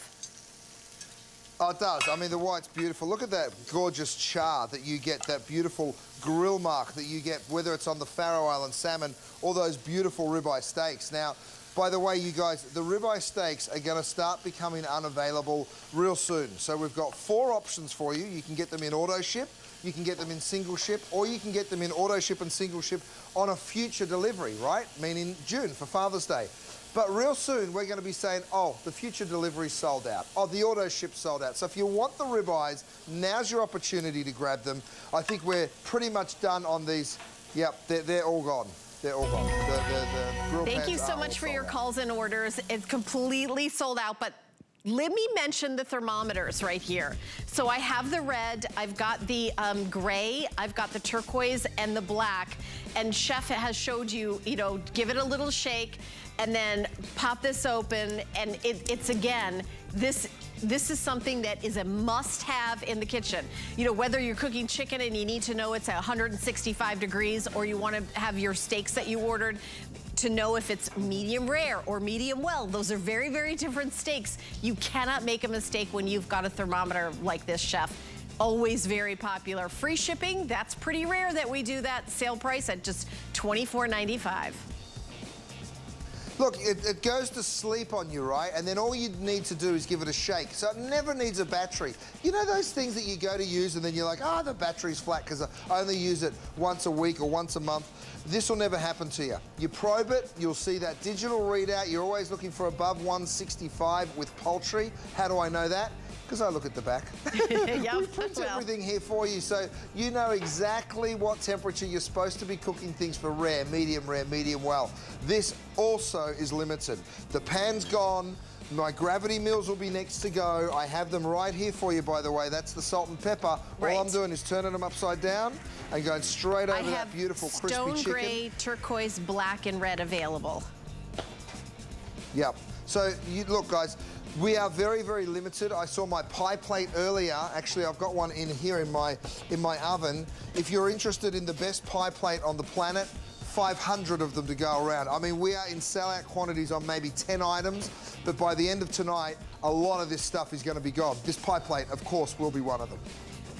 Oh, it does. I mean, the white's beautiful. Look at that gorgeous char that you get, that beautiful grill mark that you get, whether it's on the Faroe Island salmon or those beautiful ribeye steaks. Now, by the way, you guys, the ribeye steaks are going to start becoming unavailable real soon. So we've got four options for you. You can get them in auto ship, you can get them in single ship, or you can get them in auto ship and single ship on a future delivery, right? Meaning June for Father's Day. But real soon, we're going to be saying, oh, the future delivery sold out. Oh, the auto ship sold out. So if you want the ribeyes, now's your opportunity to grab them. I think we're pretty much done on these. Yep, they're, they're all gone. They're all gone. The, the, the Thank you so much for your out. calls and orders. It's completely sold out, but let me mention the thermometers right here. So I have the red, I've got the um, gray, I've got the turquoise and the black. And Chef has showed you, you know, give it a little shake and then pop this open. And it, it's again, this this is something that is a must-have in the kitchen. You know, whether you're cooking chicken and you need to know it's at 165 degrees or you want to have your steaks that you ordered, to know if it's medium rare or medium well. Those are very, very different steaks. You cannot make a mistake when you've got a thermometer like this, chef. Always very popular. Free shipping, that's pretty rare that we do that. Sale price at just $24.95. Look, it, it, goes to sleep on you, right? And then all you need to do is give it a shake. So it never needs a battery. You know those things that you go to use and then you're like, oh, the battery's flat because I only use it once a week or once a month. This will never happen to you. You probe it, you'll see that digital readout. You're always looking for above 165 with poultry. How do I know that? because I look at the back. yep. we print well. everything here for you, so you know exactly what temperature you're supposed to be cooking things for rare, medium rare, medium well. This also is limited. The pan's gone. My gravity mills will be next to go. I have them right here for you, by the way. That's the salt and pepper. Right. All I'm doing is turning them upside down and going straight over that beautiful crispy chicken. stone gray, turquoise, black, and red available. Yep. So, you, look, guys, we are very, very limited. I saw my pie plate earlier. Actually, I've got one in here in my, in my oven. If you're interested in the best pie plate on the planet, 500 of them to go around. I mean, we are in sellout quantities on maybe 10 items, but by the end of tonight, a lot of this stuff is going to be gone. This pie plate, of course, will be one of them.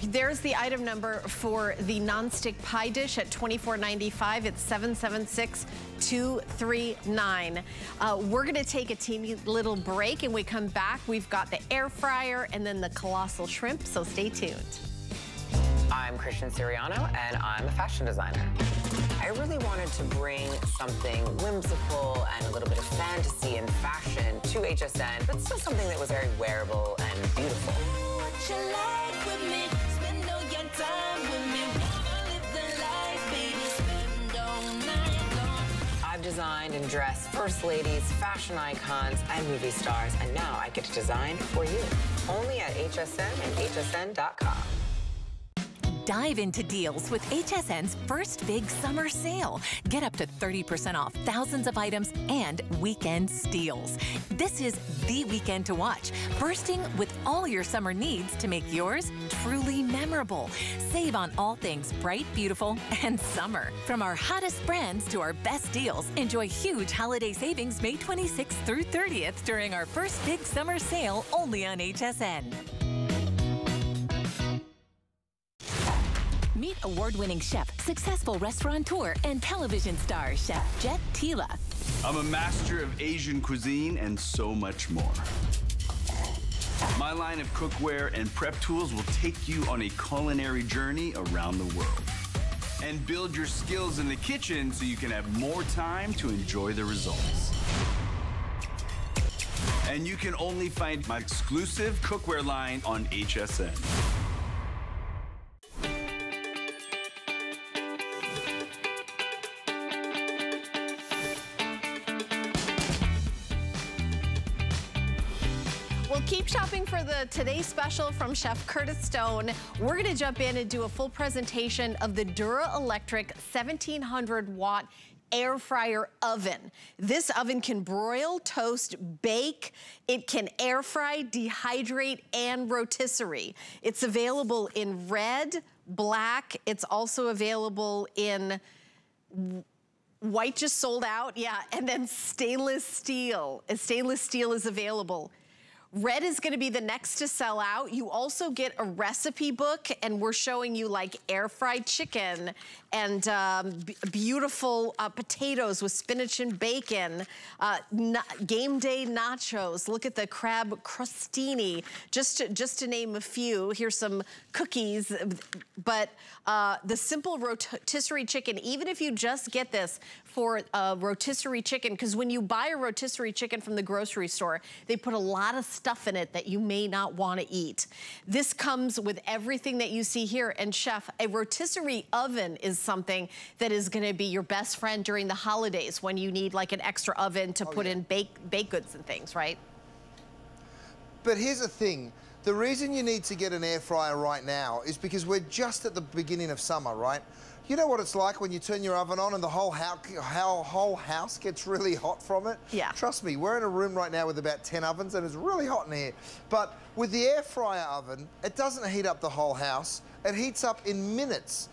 There's the item number for the nonstick pie dish at $24.95. It's 776239. Uh, we're going to take a teeny little break and we come back. We've got the air fryer and then the colossal shrimp, so stay tuned. I'm Christian Siriano and I'm a fashion designer. I really wanted to bring something whimsical and a little bit of fantasy and fashion to HSN, but still something that was very wearable and beautiful. I've designed and dressed first ladies, fashion icons, and movie stars, and now I get to design for you. Only at HSN and hsn.com. Dive into deals with HSN's first big summer sale. Get up to 30% off thousands of items and weekend steals. This is the weekend to watch, bursting with all your summer needs to make yours truly memorable. Save on all things bright, beautiful, and summer. From our hottest brands to our best deals, enjoy huge holiday savings May 26th through 30th during our first big summer sale only on HSN. Meet award-winning chef, successful restaurateur, and television star Chef Jet Tila. I'm a master of Asian cuisine and so much more. My line of cookware and prep tools will take you on a culinary journey around the world and build your skills in the kitchen so you can have more time to enjoy the results. And you can only find my exclusive cookware line on HSN. Shopping for the Today Special from Chef Curtis Stone. We're gonna jump in and do a full presentation of the Dura Electric 1700 watt air fryer oven. This oven can broil, toast, bake. It can air fry, dehydrate, and rotisserie. It's available in red, black. It's also available in white just sold out, yeah, and then stainless steel. Stainless steel is available. Red is gonna be the next to sell out. You also get a recipe book and we're showing you like air fried chicken and um, beautiful uh, potatoes with spinach and bacon, uh, game day nachos. Look at the crab crostini, just to, just to name a few. Here's some cookies, but uh, the simple rotisserie chicken, even if you just get this for a rotisserie chicken, because when you buy a rotisserie chicken from the grocery store, they put a lot of stuff in it that you may not want to eat. This comes with everything that you see here. And chef, a rotisserie oven is something that is going to be your best friend during the holidays when you need like an extra oven to oh, put yeah. in bake, baked goods and things, right? But here's the thing. The reason you need to get an air fryer right now is because we're just at the beginning of summer, right? You know what it's like when you turn your oven on and the whole house, how whole house gets really hot from it? Yeah. Trust me, we're in a room right now with about 10 ovens and it's really hot in here. But with the air fryer oven, it doesn't heat up the whole house. It heats up in minutes.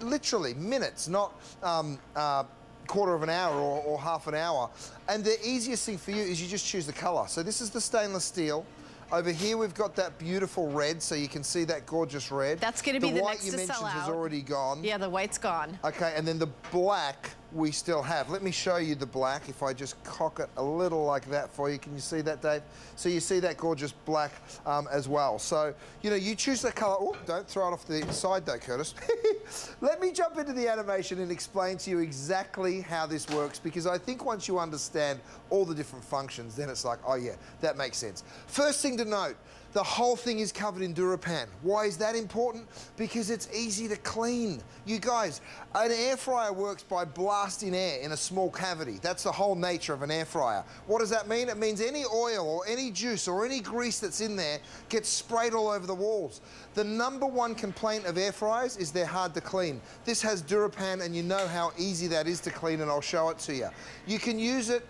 Literally minutes, not um, uh, quarter of an hour or, or half an hour. And the easiest thing for you is you just choose the color. So this is the stainless steel. Over here, we've got that beautiful red, so you can see that gorgeous red. That's going to be the, the next to sell out. The white you mentioned is already gone. Yeah, the white's gone. Okay, and then the black we still have. Let me show you the black if I just cock it a little like that for you. Can you see that, Dave? So you see that gorgeous black um, as well. So, you know, you choose the color. Oh, don't throw it off the side though, Curtis. Let me jump into the animation and explain to you exactly how this works because I think once you understand all the different functions, then it's like, oh yeah, that makes sense. First thing to note, the whole thing is covered in Durapan. Why is that important? Because it's easy to clean. You guys, an air fryer works by blasting air in a small cavity. That's the whole nature of an air fryer. What does that mean? It means any oil or any juice or any grease that's in there gets sprayed all over the walls. The number one complaint of air fryers is they're hard to clean. This has Durapan and you know how easy that is to clean and I'll show it to you. You can use it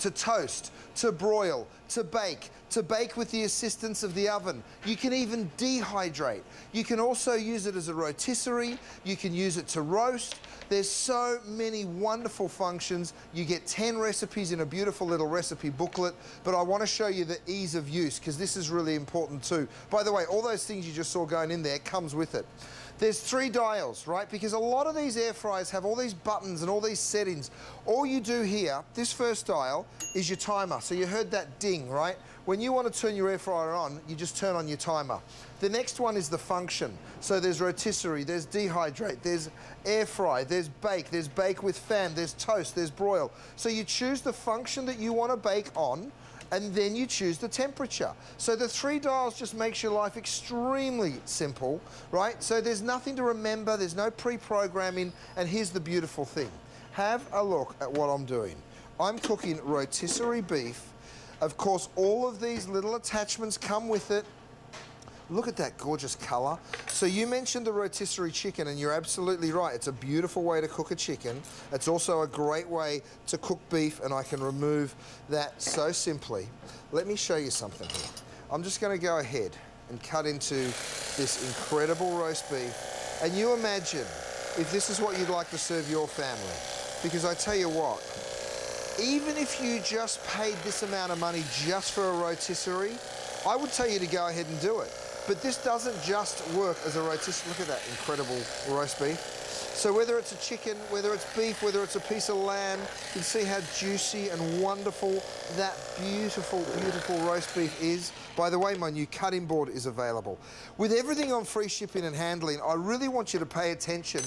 to toast, to broil, to bake, to bake with the assistance of the oven. You can even dehydrate. You can also use it as a rotisserie. You can use it to roast. There's so many wonderful functions. You get 10 recipes in a beautiful little recipe booklet, but I want to show you the ease of use because this is really important too. By the way, all those things you just saw going in there comes with it. There's three dials, right? Because a lot of these air fryers have all these buttons and all these settings. All you do here, this first dial, is your timer. So you heard that ding, right? When you want to turn your air fryer on, you just turn on your timer. The next one is the function. So there's rotisserie, there's dehydrate, there's air fry, there's bake, there's bake with fan, there's toast, there's broil. So you choose the function that you want to bake on, and then you choose the temperature. So the three dials just makes your life extremely simple, right? So there's nothing to remember, there's no pre-programming, and here's the beautiful thing. Have a look at what I'm doing. I'm cooking rotisserie beef of course, all of these little attachments come with it. Look at that gorgeous color. So you mentioned the rotisserie chicken and you're absolutely right. It's a beautiful way to cook a chicken. It's also a great way to cook beef and I can remove that so simply. Let me show you something here. I'm just gonna go ahead and cut into this incredible roast beef. And you imagine if this is what you'd like to serve your family. Because I tell you what, even if you just paid this amount of money just for a rotisserie, I would tell you to go ahead and do it. But this doesn't just work as a rotisserie. Look at that incredible roast beef. So whether it's a chicken, whether it's beef, whether it's a piece of lamb, you can see how juicy and wonderful that beautiful, beautiful roast beef is. By the way, my new cutting board is available. With everything on free shipping and handling, I really want you to pay attention.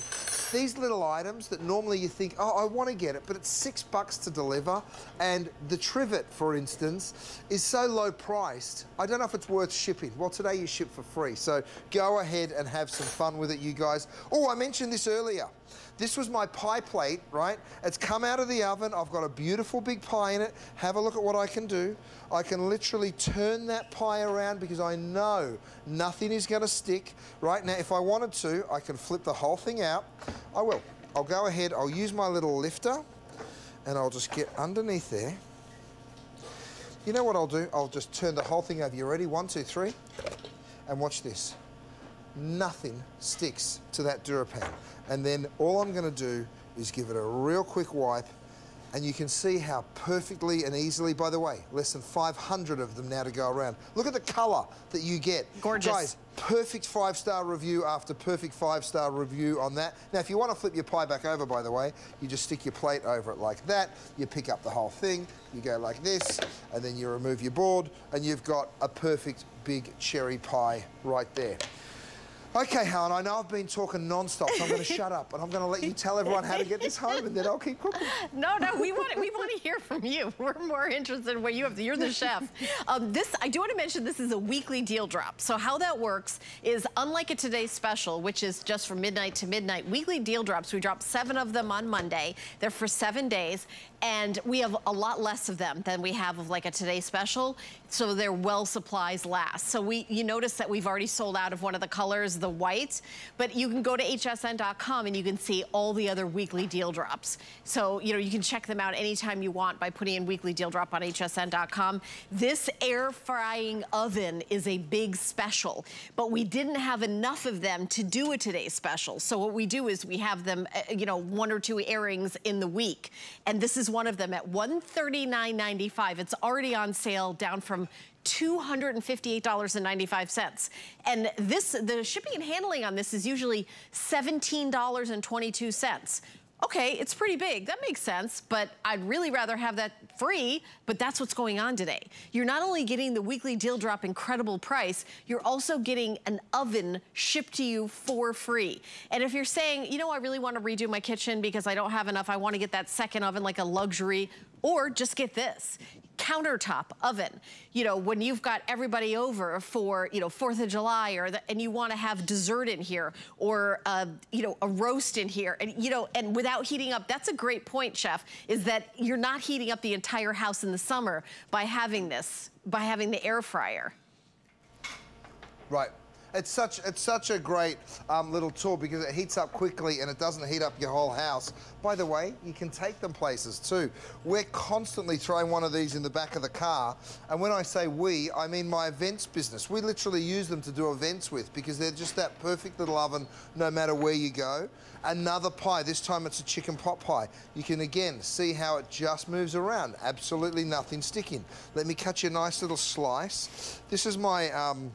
These little items that normally you think, oh, I want to get it, but it's six bucks to deliver. And the trivet, for instance, is so low priced, I don't know if it's worth shipping. Well, today you ship for free. So go ahead and have some fun with it, you guys. Oh, I mentioned this earlier. This was my pie plate, right? It's come out of the oven. I've got a beautiful big pie in it. Have a look at what I can do. I can literally turn that pie around because I know nothing is going to stick. Right now, if I wanted to, I can flip the whole thing out. I will. I'll go ahead, I'll use my little lifter and I'll just get underneath there. You know what I'll do? I'll just turn the whole thing over. You ready? One, two, three. And watch this nothing sticks to that Durapan. And then all I'm gonna do is give it a real quick wipe and you can see how perfectly and easily, by the way, less than 500 of them now to go around. Look at the color that you get. Gorgeous. Guys, perfect five-star review after perfect five-star review on that. Now, if you want to flip your pie back over, by the way, you just stick your plate over it like that. You pick up the whole thing, you go like this, and then you remove your board, and you've got a perfect big cherry pie right there. Okay, Helen, I know I've been talking non-stop, so I'm going to shut up, and I'm going to let you tell everyone how to get this home, and then I'll keep cooking. No, no, we want we want to hear from you. We're more interested in what you have. To, you're the chef. Um, this, I do want to mention, this is a weekly deal drop. So how that works is, unlike a Today Special, which is just from midnight to midnight, weekly deal drops, we drop seven of them on Monday. They're for seven days, and we have a lot less of them than we have of like a Today Special, so their well supplies last. So we, you notice that we've already sold out of one of the colors, the white, but you can go to hsn.com and you can see all the other weekly deal drops. So, you know, you can check them out anytime you want by putting in weekly deal drop on hsn.com. This air frying oven is a big special, but we didn't have enough of them to do a Today Special. So what we do is we have them, uh, you know, one or two airings in the week. And this is one of them at $139.95. It's already on sale down from $258.95. And this, the shipping and handling on this is usually $17.22. Okay, it's pretty big. That makes sense, but I'd really rather have that free, but that's what's going on today. You're not only getting the weekly deal drop incredible price, you're also getting an oven shipped to you for free. And if you're saying, you know, I really want to redo my kitchen because I don't have enough, I want to get that second oven like a luxury, or just get this countertop oven. You know, when you've got everybody over for, you know, 4th of July or the, and you want to have dessert in here or, uh, you know, a roast in here and, you know, and without heating up, that's a great point, chef, is that you're not heating up the entire house in the summer by having this, by having the air fryer. Right. It's such it's such a great um, little tool because it heats up quickly and it doesn't heat up your whole house. By the way, you can take them places too. We're constantly throwing one of these in the back of the car, and when I say we, I mean my events business. We literally use them to do events with because they're just that perfect little oven no matter where you go. Another pie, this time it's a chicken pot pie. You can again see how it just moves around. Absolutely nothing sticking. Let me cut you a nice little slice. This is my um,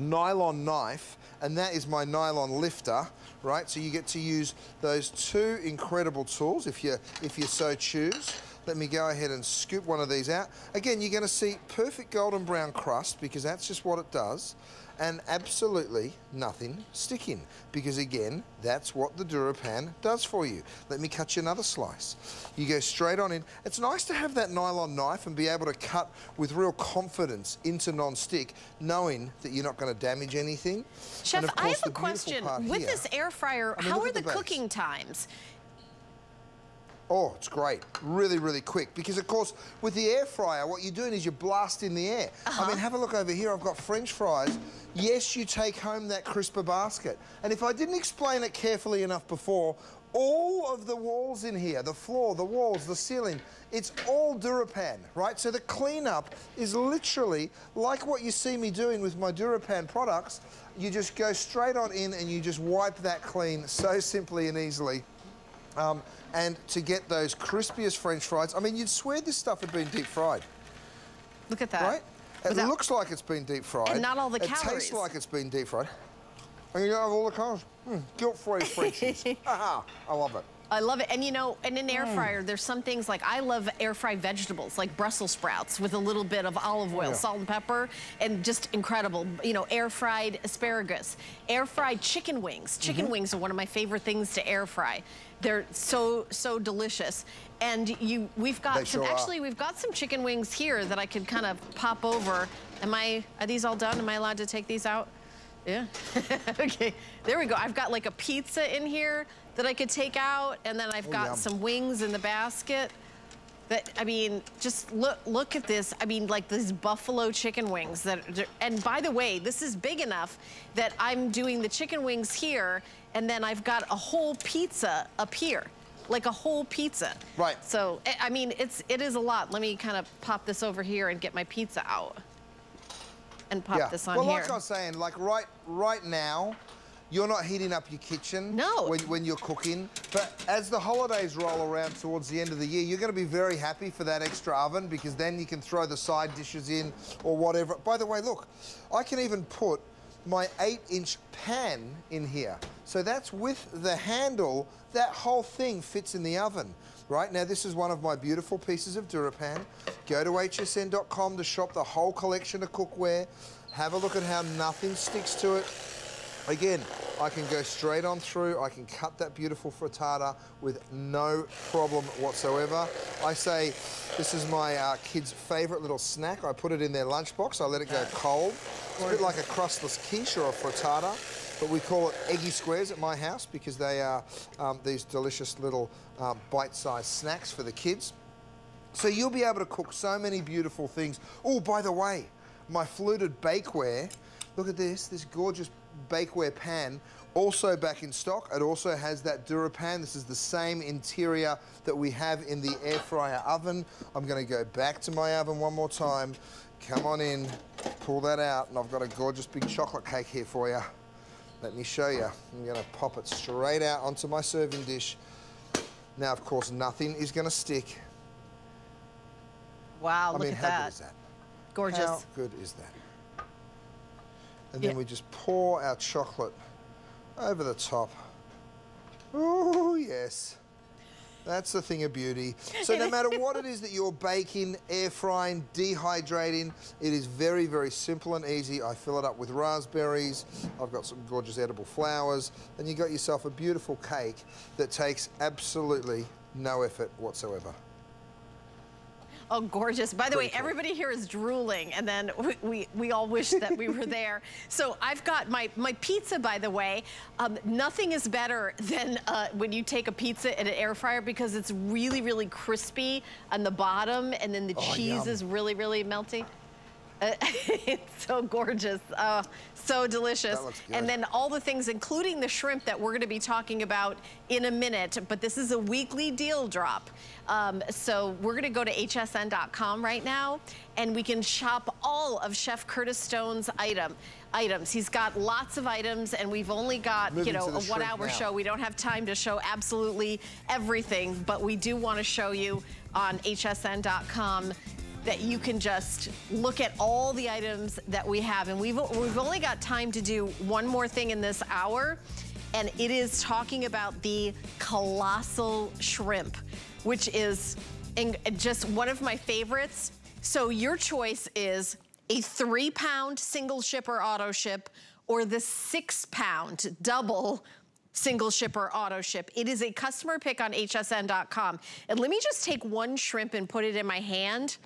nylon knife and that is my nylon lifter right? So you get to use those two incredible tools if you if you so choose. Let me go ahead and scoop one of these out. Again you're going to see perfect golden brown crust because that's just what it does and absolutely nothing sticking. Because again that's what the DuraPan does for you. Let me cut you another slice. You go straight on in. It's nice to have that nylon knife and be able to cut with real confidence into non-stick knowing that you're not going to damage anything. Chef, I have a question. With here- this air fryer, I mean, how are the, the cooking times? Oh, it's great. Really, really quick. Because, of course, with the air fryer, what you're doing is you're blasting the air. I mean, have a look over here. I've got French fries. Yes, you take home that crisper basket. And if I didn't explain it carefully enough before, all of the walls in here, the floor, the walls, the ceiling, it's all Durapan, right? So the cleanup is literally like what you see me doing with my Durapan products. You just go straight on in and you just wipe that clean so simply and easily. Um, and to get those crispiest French fries, I mean, you'd swear this stuff had been deep fried, Look at that. right? It Without- looks like it's been deep fried. And not all the it calories. tastes like it's been deep fried. And you don't have all the calories. Mm, guilt-free Frenchies. Haha, I love it. I love it. And you know, in an air Mm. fryer, there's some things like I love air fried vegetables, like Brussels sprouts with a little bit of olive oil, yeah. salt and pepper, and just incredible. You know, air fried asparagus, air fried chicken wings. Chicken Mm-hmm. wings are one of my favorite things to air fry. They're so, so delicious. And you, we've got They some, actually, we've got some chicken wings here that I could kind of pop over. Am I, are these all done? Am I allowed to take these out? Yeah. okay. There we go. I've got like a pizza in here that I could take out, and then I've Oh, got yum. some wings in the basket. That I mean, just look look at this. I mean, like these buffalo chicken wings that. And by the way, this is big enough that I'm doing the chicken wings here, and then I've got a whole pizza up here. Like a whole pizza. Right. So, I- mean, it's it is a lot. Let me kind of pop this over here and get my pizza out. And pop this on here. well, like I was saying, like right, right now, you're not heating up your kitchen No. when, when you're cooking. But as the holidays roll around towards the end of the year, you're going to be very happy for that extra oven because then you can throw the side dishes in or whatever. By the way, look, I can even put my eight-inch pan in here. So that's with the handle. That whole thing fits in the oven. Right now, this is one of my beautiful pieces of DuraPan. Go to hsn.com to shop the whole collection of cookware. Have a look at how nothing sticks to it. Again, I can go straight on through. I can cut that beautiful frittata with no problem whatsoever. I say this is my uh, kids' favorite little snack. I put it in their lunchbox. I let it go cold. It's a bit like a crustless quiche or a frittata, but we call it eggy squares at my house because they are um, these delicious little um, bite-sized snacks for the kids. So you'll be able to cook so many beautiful things. Oh, by the way, my fluted bakeware. Look at this, this gorgeous bakeware pan. Also back in stock. It also has that DuraPan. This is the same interior that we have in the air fryer oven. I'm going to go back to my oven one more time. Come on in, pull that out, and I've got a gorgeous big chocolate cake here for you. Let me show you. I'm going to pop it straight out onto my serving dish. Now, of course, nothing is going to stick. Wow, I look mean, at how that. good is that? Gorgeous. How good is that? And then we just pour our chocolate over the top. Oh, yes. That's the thing of beauty. So no matter what it is that you're baking, air frying, dehydrating, it is very, very simple and easy. I fill it up with raspberries. I've got some gorgeous edible flowers. And you got yourself a beautiful cake that takes absolutely no effort whatsoever. Oh, gorgeous. By the way, cool. everybody here is drooling, and then we, we, we all wish that we were there. So I've got my, my pizza, by the way. Um, nothing is better than uh, when you take a pizza in an air fryer because it's really, really crispy on the bottom, and then the Oh, cheese yum. is really, really melty. It's so gorgeous. Oh, so delicious. That looks good. And then all the things, including the shrimp that we're going to be talking about in a minute. But this is a weekly deal drop. Um, so we're going to go to hsn.com right now, and we can shop all of Chef Curtis Stone's item items. He's got lots of items, and we've only got, Moving you know, a one-hour show. We don't have time to show absolutely everything, but we do want to show you on hsn.com that you can just look at all the items that we have. And we've, we've only got time to do one more thing in this hour, and it is talking about the colossal shrimp, which is just one of my favorites. So your choice is a three pound single shipper auto ship or the six pound double single shipper auto ship. It is a customer pick on hsn.com. And let me just take one shrimp and put it in my hand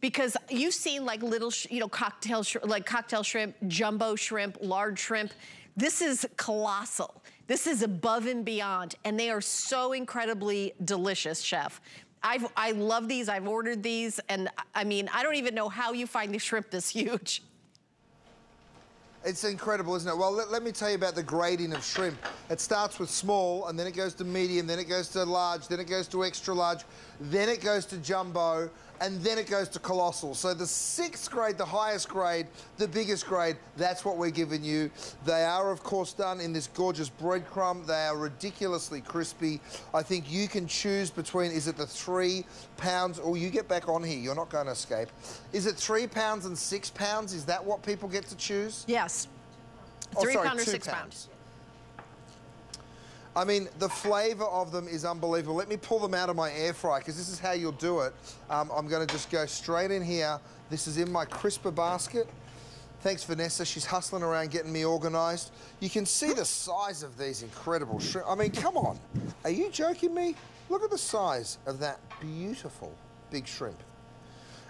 because you've seen like little, you know, cocktail, like cocktail shrimp, jumbo shrimp, large shrimp. This is colossal. This is above and beyond. And they are so incredibly delicious, chef. I've, I love these, I've ordered these, and I mean, I don't even know how you find the shrimp this huge. It's incredible, isn't it? Well, let, let me tell you about the grading of shrimp. It starts with small, and then it goes to medium, then it goes to large, then it goes to extra large, then it goes to jumbo, and then it goes to colossal. So the sixth grade, the highest grade, the biggest grade, that's what we're giving you. They are, of course, done in this gorgeous breadcrumb. They are ridiculously crispy. I think you can choose between, is it the three pounds, or you get back on here, you're not going to escape. Is it three pounds and six pounds? Is that what people get to choose? Yes. Oh, Three sorry, pound or six pound? pounds. I mean, the flavour of them is unbelievable. Let me pull them out of my air fryer because this is how you'll do it. Um, I'm going to just go straight in here. This is in my crisper basket. Thanks, Vanessa. She's hustling around getting me organised. You can see the size of these incredible shrimp. I mean, come on. Are you joking me? Look at the size of that beautiful big shrimp.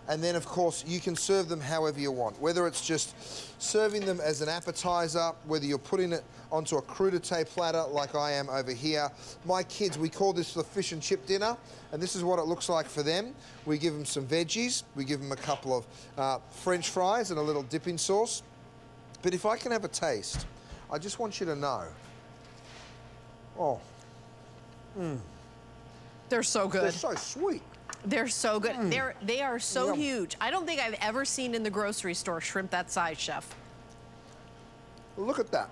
And then, of course, you can serve them however you want, whether it's just serving them as an appetizer, whether you're putting it onto a crudité platter like I am over here. My kids, we call this the fish and chip dinner, and this is what it looks like for them. We give them some veggies, we give them a couple of uh, French fries and a little dipping sauce. But if I can have a taste, I just want you to know. Oh, They're so good. they're so sweet. They're so good. Mm. They're they are so Yum. huge. I don't think I've ever seen in the grocery store shrimp that size, chef. Look at that.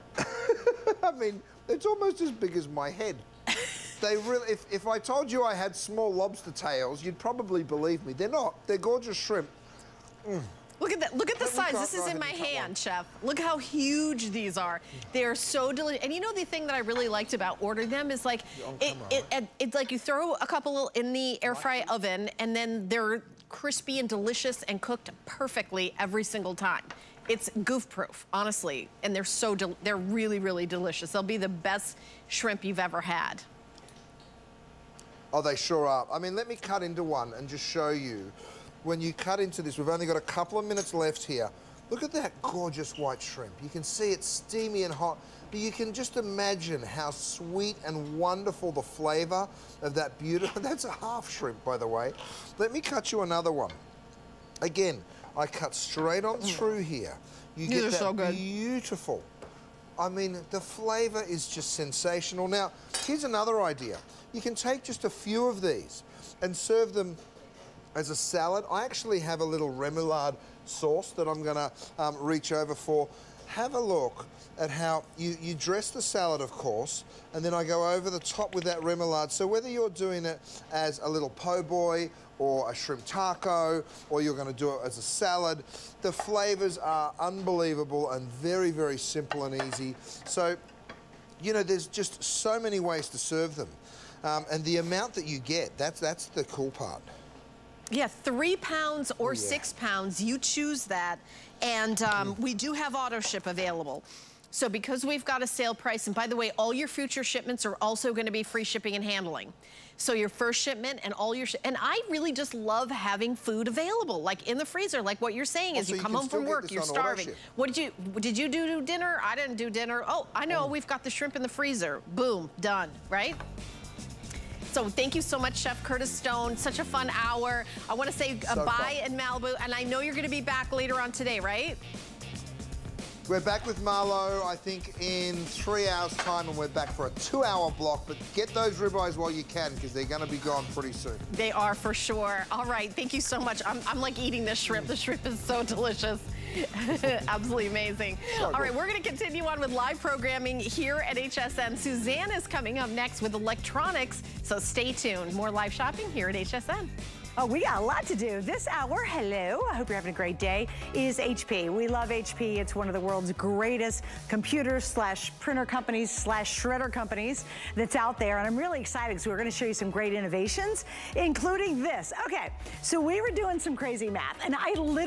I mean, it's almost as big as my head. They really, if, if I told you I had small lobster tails, you'd probably believe me. They're not. They're gorgeous shrimp. Look at that. Look at the size. This is in my hand, chef. Look how huge these are. They are so delicious. And you know the thing that I really liked about ordering them is like it, it, it, it's like you throw a couple in the air fry oven and then they're crispy and delicious and cooked perfectly every single time. It's goof proof, honestly, and they're so they're really really delicious. They'll be the best shrimp you've ever had. Oh, they sure are. I mean, let me cut into one and just show you. When you cut into this, we've only got a couple of minutes left here. Look at that gorgeous white shrimp. You can see it's steamy and hot, but you can just imagine how sweet and wonderful the flavor of that beautiful, that's a half shrimp, by the way. Let me cut you another one. Again, I cut straight on mm. through here. You These get are that so good. beautiful. I mean, the flavor is just sensational. Now, here's another idea. You can take just a few of these and serve them as a salad. I actually have a little remoulade sauce that I'm gonna um, reach over for. Have a look at how you, you dress the salad, of course, and then I go over the top with that remoulade. So whether you're doing it as a little po' boy or a shrimp taco, or you're gonna do it as a salad, the flavors are unbelievable and very, very simple and easy. So you know, there's just so many ways to serve them. Um, and the amount that you get, that's, that's the cool part. Yeah, three pounds or Oh, yeah. six pounds, you choose that. And um, Mm. we do have auto ship available. So because we've got a sale price, and by the way, all your future shipments are also gonna be free shipping and handling. So your first shipment and all your, and I really just love having food available, like in the freezer, like what you're saying is Also, you you come home from work, you're starving. What did you, did you do dinner? I didn't do dinner. Oh, I know, we've got the shrimp in the freezer. Boom, done, right? So thank you so much, Chef Curtis Stone. Such a fun hour. I want to say So bye fun. in Malibu, and I know you're going to be back later on today, right? We're back with Marlo, I think, in three hours' time, and we're back for a two-hour block. But get those ribeyes while you can, because they're going to be gone pretty soon. They are for sure. All right, thank you so much. I'm, I'm like eating this shrimp. The shrimp is so delicious. Absolutely amazing. All right, we're going to continue on with live programming here at HSN. Suzanne is coming up next with electronics, so stay tuned. More live shopping here at HSN. Oh, we got a lot to do. This hour, hello, I hope you're having a great day, is HP. We love HP. It's one of the world's greatest computer slash printer companies slash shredder companies that's out there. And I'm really excited because we're going to show you some great innovations, including this. Okay, so we were doing some crazy math, and I literally